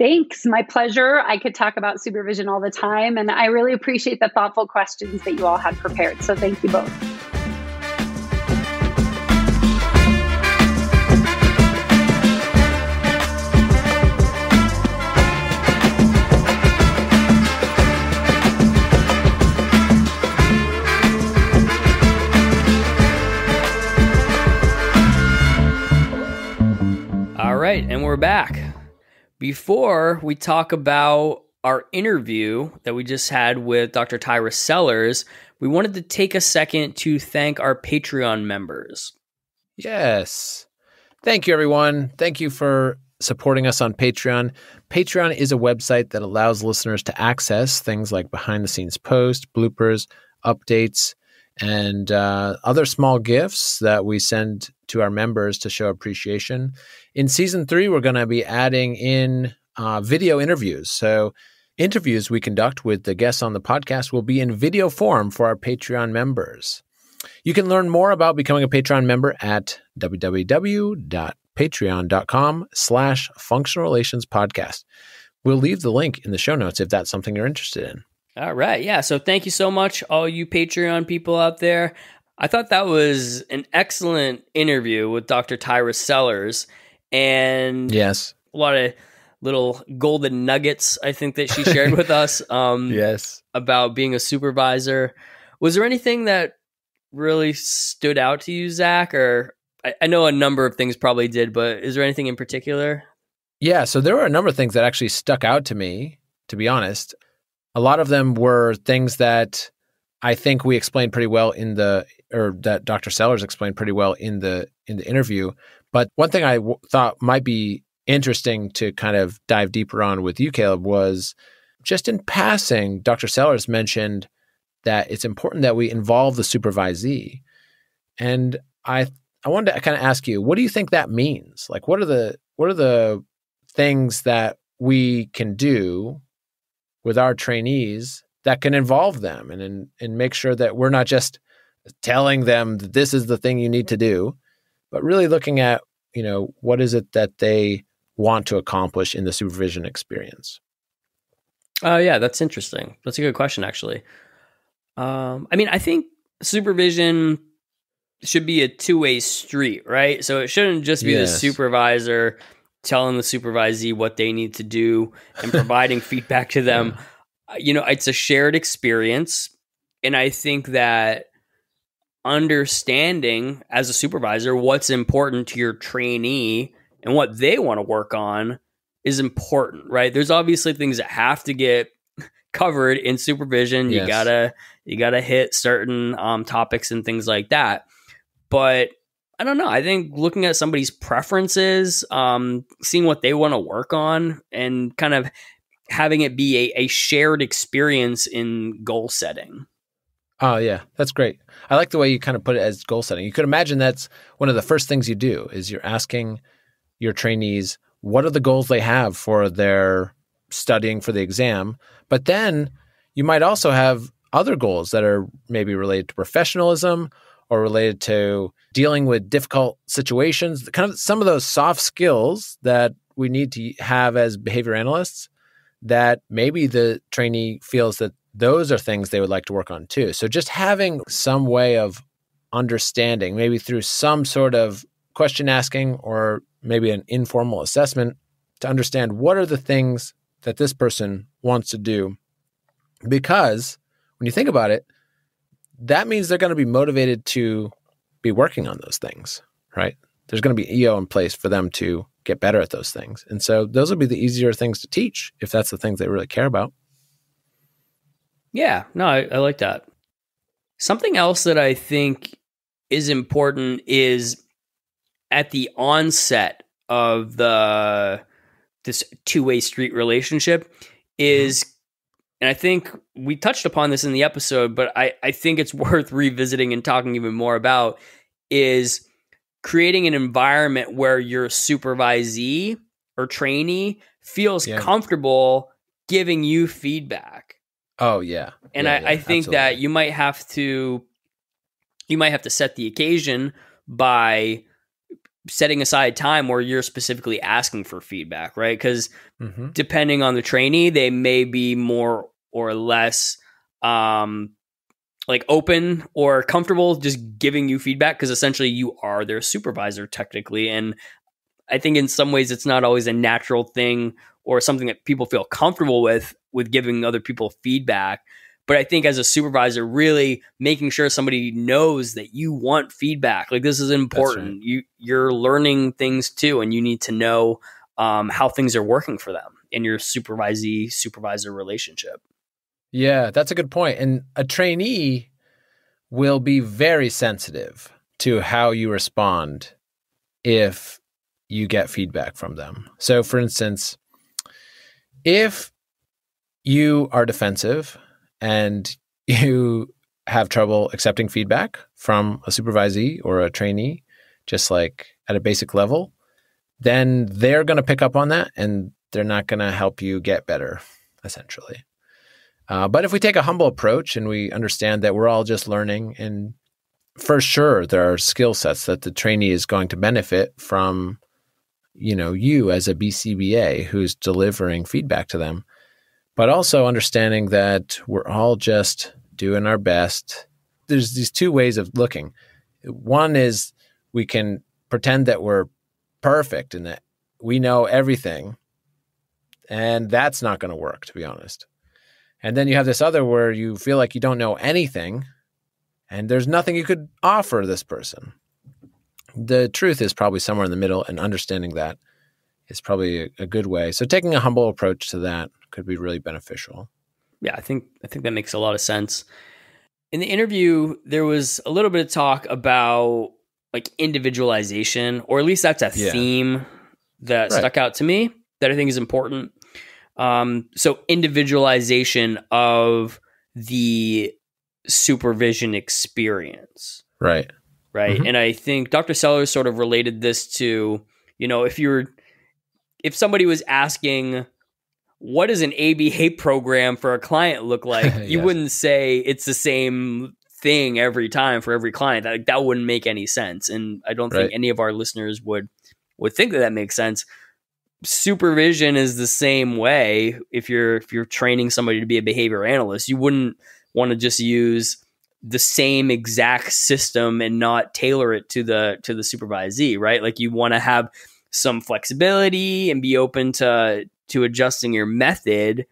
Thanks. My pleasure. I could talk about supervision all the time, and I really appreciate the thoughtful questions that you all had prepared. So, thank you both. All right, and we're back. Before we talk about our interview that we just had with Dr. Tyra Sellers, we wanted to take a second to thank our Patreon members. Yes. Thank you, everyone. Thank you for supporting us on Patreon. Patreon is a website that allows listeners to access things like behind the scenes posts, bloopers, updates, and uh, other small gifts that we send to our members to show appreciation. In season three, we're going to be adding in uh, video interviews. So, interviews we conduct with the guests on the podcast will be in video form for our Patreon members. You can learn more about becoming a Patreon member at www.patreon.com slash functional relations podcast. We'll leave the link in the show notes if that's something you're interested in. All right. Yeah. So thank you so much, all you Patreon people out there. I thought that was an excellent interview with Dr. Tyra Sellers. And yes, a lot of little golden nuggets I think that she shared with us. Um, yes. About being a supervisor. Was there anything that really stood out to you, Zach? Or I, I know a number of things probably did, but is there anything in particular? Yeah. So there were a number of things that actually stuck out to me, to be honest a lot of them were things that I think we explained pretty well in the or that Dr. Sellers explained pretty well in the in the interview. But one thing I w- thought might be interesting to kind of dive deeper on with you, Caleb, was just in passing, Dr. Sellers mentioned that it's important that we involve the supervisee. And I I wanted to kind of ask you, what do you think that means? Like what are the what are the things that we can do with our trainees that can involve them and, and and make sure that we're not just telling them that this is the thing you need to do, but really looking at, you know, what is it that they want to accomplish in the supervision experience. Oh uh, yeah, that's interesting. That's a good question actually. Um, I mean, I think supervision should be a two-way street, right? So it shouldn't just be yes. the supervisor telling the supervisee what they need to do and providing feedback to them. Yeah. You know, it's a shared experience. And I think that understanding as a supervisor what's important to your trainee and what they want to work on is important, right? There's obviously things that have to get covered in supervision. Yes. You gotta you gotta hit certain um, topics and things like that. But I don't know. I think looking at somebody's preferences, um, seeing what they want to work on, and kind of having it be a, a shared experience in goal setting. Oh yeah, that's great. I like the way you kind of put it as goal setting. You could imagine that's one of the first things you do is you're asking your trainees what are the goals they have for their studying for the exam, but then you might also have other goals that are maybe related to professionalism or related to dealing with difficult situations, kind of some of those soft skills that we need to have as behavior analysts that maybe the trainee feels that those are things they would like to work on too. So just having some way of understanding, maybe through some sort of question asking or maybe an informal assessment to understand what are the things that this person wants to do. Because when you think about it, that means they're going to be motivated to be working on those things, right? There's going to be EO in place for them to get better at those things. And so those will be the easier things to teach if that's the things they really care about. Yeah, no, I, I like that. Something else that I think is important is at the onset of the this two-way street relationship is and I think we touched upon this in the episode, but I, I think it's worth revisiting and talking even more about is creating an environment where your supervisee or trainee feels yeah. comfortable giving you feedback. Oh yeah. And yeah, I, yeah, I think absolutely. that you might have to you might have to set the occasion by setting aside time where you're specifically asking for feedback, right? Because mm-hmm. depending on the trainee, they may be more or less um like open or comfortable just giving you feedback because essentially you are their supervisor technically. And i think in some ways it's not always a natural thing or something that people feel comfortable with with giving other people feedback. But i think as a supervisor really making sure somebody knows that you want feedback. Like this is important. right. you you're learning things too and you need to know um, how things are working for them in your supervisee supervisor relationship yeah, that's a good point. And a trainee will be very sensitive to how you respond if you get feedback from them. So, for instance, if you are defensive and you have trouble accepting feedback from a supervisee or a trainee, just like at a basic level, then they're going to pick up on that and they're not going to help you get better, essentially. Uh, but if we take a humble approach and we understand that we're all just learning, and for sure there are skill sets that the trainee is going to benefit from, you know, you as a BCBA who's delivering feedback to them, but also understanding that we're all just doing our best. There's these two ways of looking. One is we can pretend that we're perfect and that we know everything. And that's not going to work, to be honest. And then you have this other where you feel like you don't know anything and there's nothing you could offer this person. The truth is probably somewhere in the middle, and understanding that is probably a, a good way. So, taking a humble approach to that could be really beneficial. Yeah, I think I think that makes a lot of sense. In the interview, there was a little bit of talk about like individualization, or at least that's a yeah. theme that right. stuck out to me that I think is important. Um, so individualization of the supervision experience. Right. Right. Mm-hmm. And I think Dr. Sellers sort of related this to, you know, if you're if somebody was asking what does an ABA program for a client look like, yes. you wouldn't say it's the same thing every time for every client. That that wouldn't make any sense, and I don't right. think any of our listeners would would think that that makes sense. Supervision is the same way. If you're if you're training somebody to be a behavior analyst, you wouldn't want to just use the same exact system and not tailor it to the to the supervisee, right? Like you want to have some flexibility and be open to to adjusting your method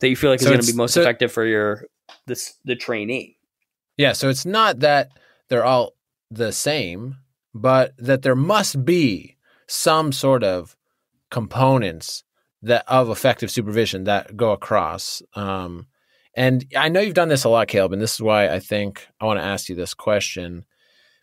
that you feel like so is going to be most so, effective for your this the trainee. Yeah, so it's not that they're all the same, but that there must be some sort of components that of effective supervision that go across. Um, and I know you've done this a lot, Caleb, and this is why I think I want to ask you this question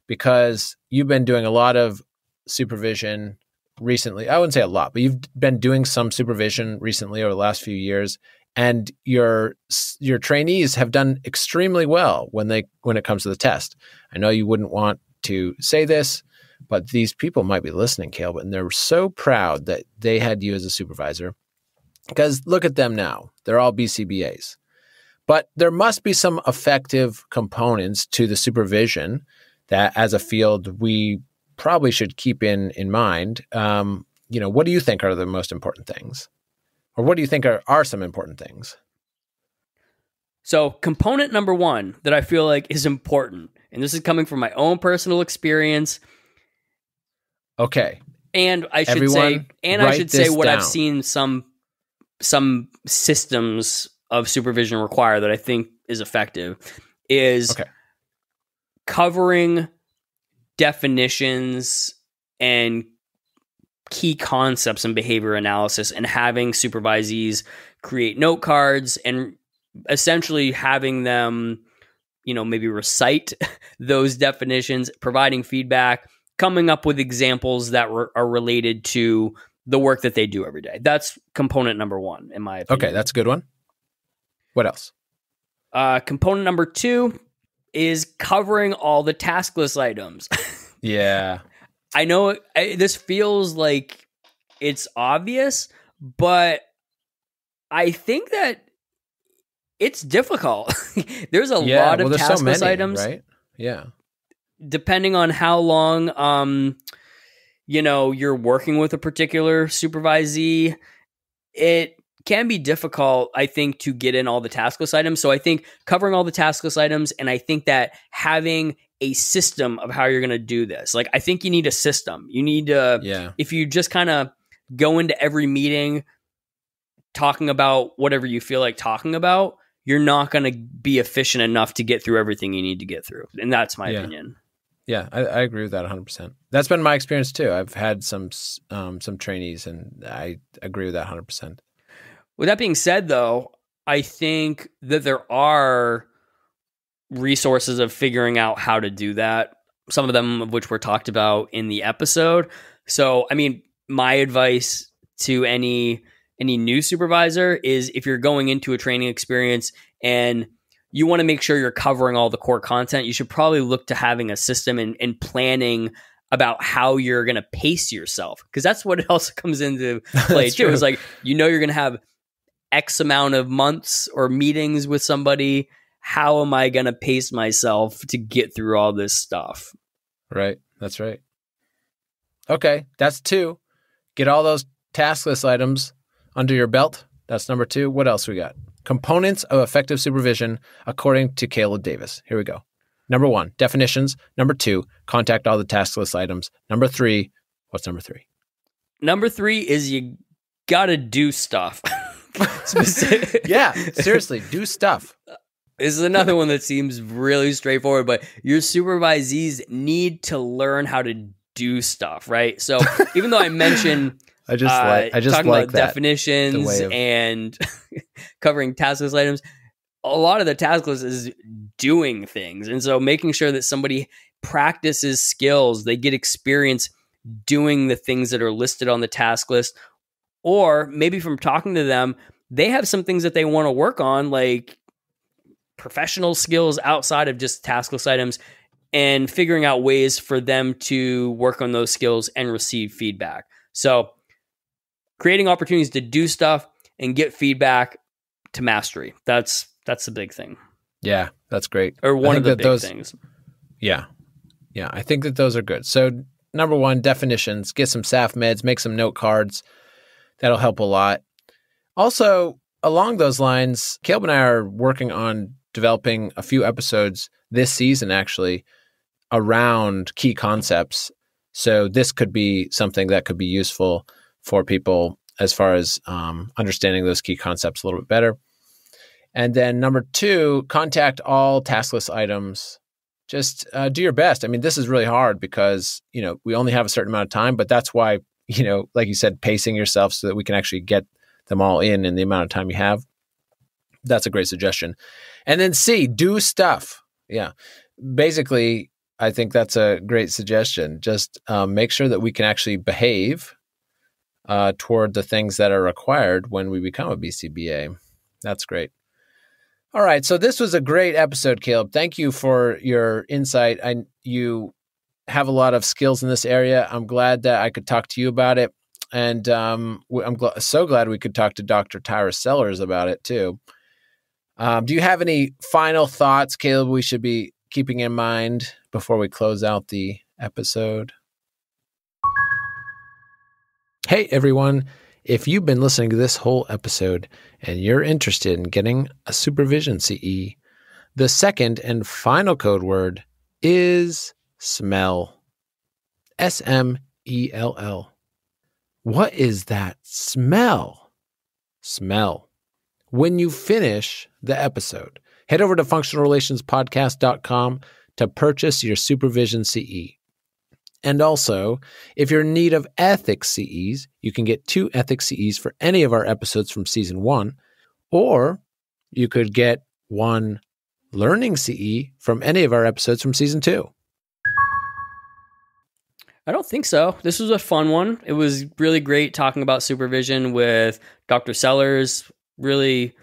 because you've been doing a lot of supervision recently. I wouldn't say a lot, but you've been doing some supervision recently over the last few years and your your trainees have done extremely well when they when it comes to the test. I know you wouldn't want to say this, but these people might be listening, Caleb, and they're so proud that they had you as a supervisor. Because look at them now; they're all BCBAs. But there must be some effective components to the supervision that, as a field, we probably should keep in in mind. Um, you know, what do you think are the most important things? or what do you think are, are some important things? So, component number one that I feel like is important, and this is coming from my own personal experience. Okay. And I should Everyone say, and I should say what down. I've seen some some systems of supervision require that I think is effective is okay. covering definitions and key concepts in behavior analysis and having supervisees create note cards and essentially having them you know maybe recite those definitions providing feedback coming up with examples that re- are related to the work that they do every day. That's component number one in my opinion. okay that's a good one. What else? Uh, component number two is covering all the task list items. Yeah. I know I, this feels like it's obvious, but I think that it's difficult. there's a yeah, lot of well, task so list items, right? Yeah. Depending on how long, um, you know, you're working with a particular supervisee, it can be difficult, I think, to get in all the task list items. So I think covering all the task list items, and I think that having a system of how you're going to do this. Like, I think you need a system. You need to, yeah. if you just kind of go into every meeting talking about whatever you feel like talking about, you're not going to be efficient enough to get through everything you need to get through. And that's my yeah. opinion. Yeah, I, I, agree with that 100%. That's been my experience too. I've had some um, some trainees, and I agree with that 100%. With that being said, though, I think that there are resources of figuring out how to do that. Some of them of which were talked about in the episode. So, I mean, my advice to any any new supervisor is if you're going into a training experience and you want to make sure you're covering all the core content, you should probably look to having a system and, and planning about how you're going to pace yourself because that's what also comes into play too. It's like you know you're going to have X amount of months or meetings with somebody. How am I going to pace myself to get through all this stuff? Right. That's right. Okay, that's two. Get all those task list items under your belt. That's number two. What else we got? Components of effective supervision according to Caleb Davis. Here we go. Number one, definitions. Number two, contact all the task list items. Number three, what's number three? Number three is you got to do stuff. yeah, seriously, do stuff. This is another one that seems really straightforward, but your supervisees need to learn how to do stuff, right? So even though I mentioned I just uh, like I just talking like about that, definitions of- and covering task list items, a lot of the task list is doing things. And so making sure that somebody practices skills, they get experience doing the things that are listed on the task list. Or maybe from talking to them, they have some things that they want to work on, like professional skills outside of just task list items and figuring out ways for them to work on those skills and receive feedback. So, creating opportunities to do stuff and get feedback to mastery. That's that's the big thing. Yeah, that's great. Or one of the big those, things. Yeah. Yeah, I think that those are good. So, number 1, definitions, get some SAFMEDS, make some note cards. That'll help a lot. Also, along those lines, Caleb and I are working on developing a few episodes this season actually around key concepts. So this could be something that could be useful for people as far as um, understanding those key concepts a little bit better. And then number two, contact all task list items. Just uh, do your best. I mean, this is really hard because you know we only have a certain amount of time, but that's why you know, like you said, pacing yourself so that we can actually get them all in in the amount of time you have. That's a great suggestion. And then C, do stuff. Yeah, basically, I think that's a great suggestion. Just um, make sure that we can actually behave uh, toward the things that are required when we become a BCBA. That's great. All right, so this was a great episode, Caleb. Thank you for your insight. I you have a lot of skills in this area. I'm glad that I could talk to you about it, and um, I'm gl- so glad we could talk to Dr. Tyra Sellers about it too. Um, do you have any final thoughts, Caleb? We should be keeping in mind before we close out the episode? Hey, everyone. If you've been listening to this whole episode and you're interested in getting a supervision CE, the second and final code word is smell. S M E L L. What is that smell? Smell. When you finish the episode, Head over to functionalrelationspodcast.com to purchase your Supervision CE. And also, if you're in need of ethics CEs, you can get two ethics CEs for any of our episodes from season one, or you could get one learning CE from any of our episodes from season two. I don't think so. This was a fun one. It was really great talking about supervision with Dr. Sellers. Really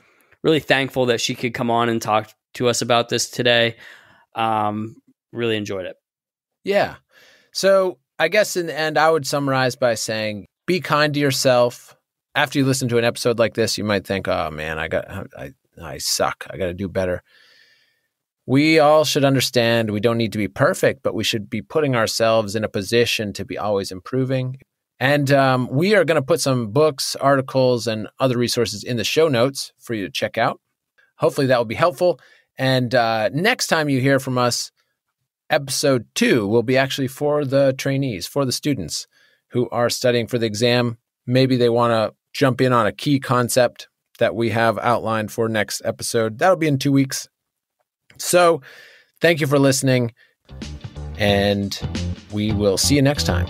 really thankful that she could come on and talk to us about this today. Um, really enjoyed it. Yeah. So I guess in the end, I would summarize by saying be kind to yourself. After you listen to an episode like this, you might think, oh man, I got, I, I suck. I got to do better. We all should understand we don't need to be perfect, but we should be putting ourselves in a position to be always improving. And um, we are going to put some books, articles, and other resources in the show notes for you to check out. Hopefully, that will be helpful. And uh, next time you hear from us, episode two will be actually for the trainees, for the students who are studying for the exam. Maybe they want to jump in on a key concept that we have outlined for next episode. That'll be in two weeks. So, thank you for listening, and we will see you next time.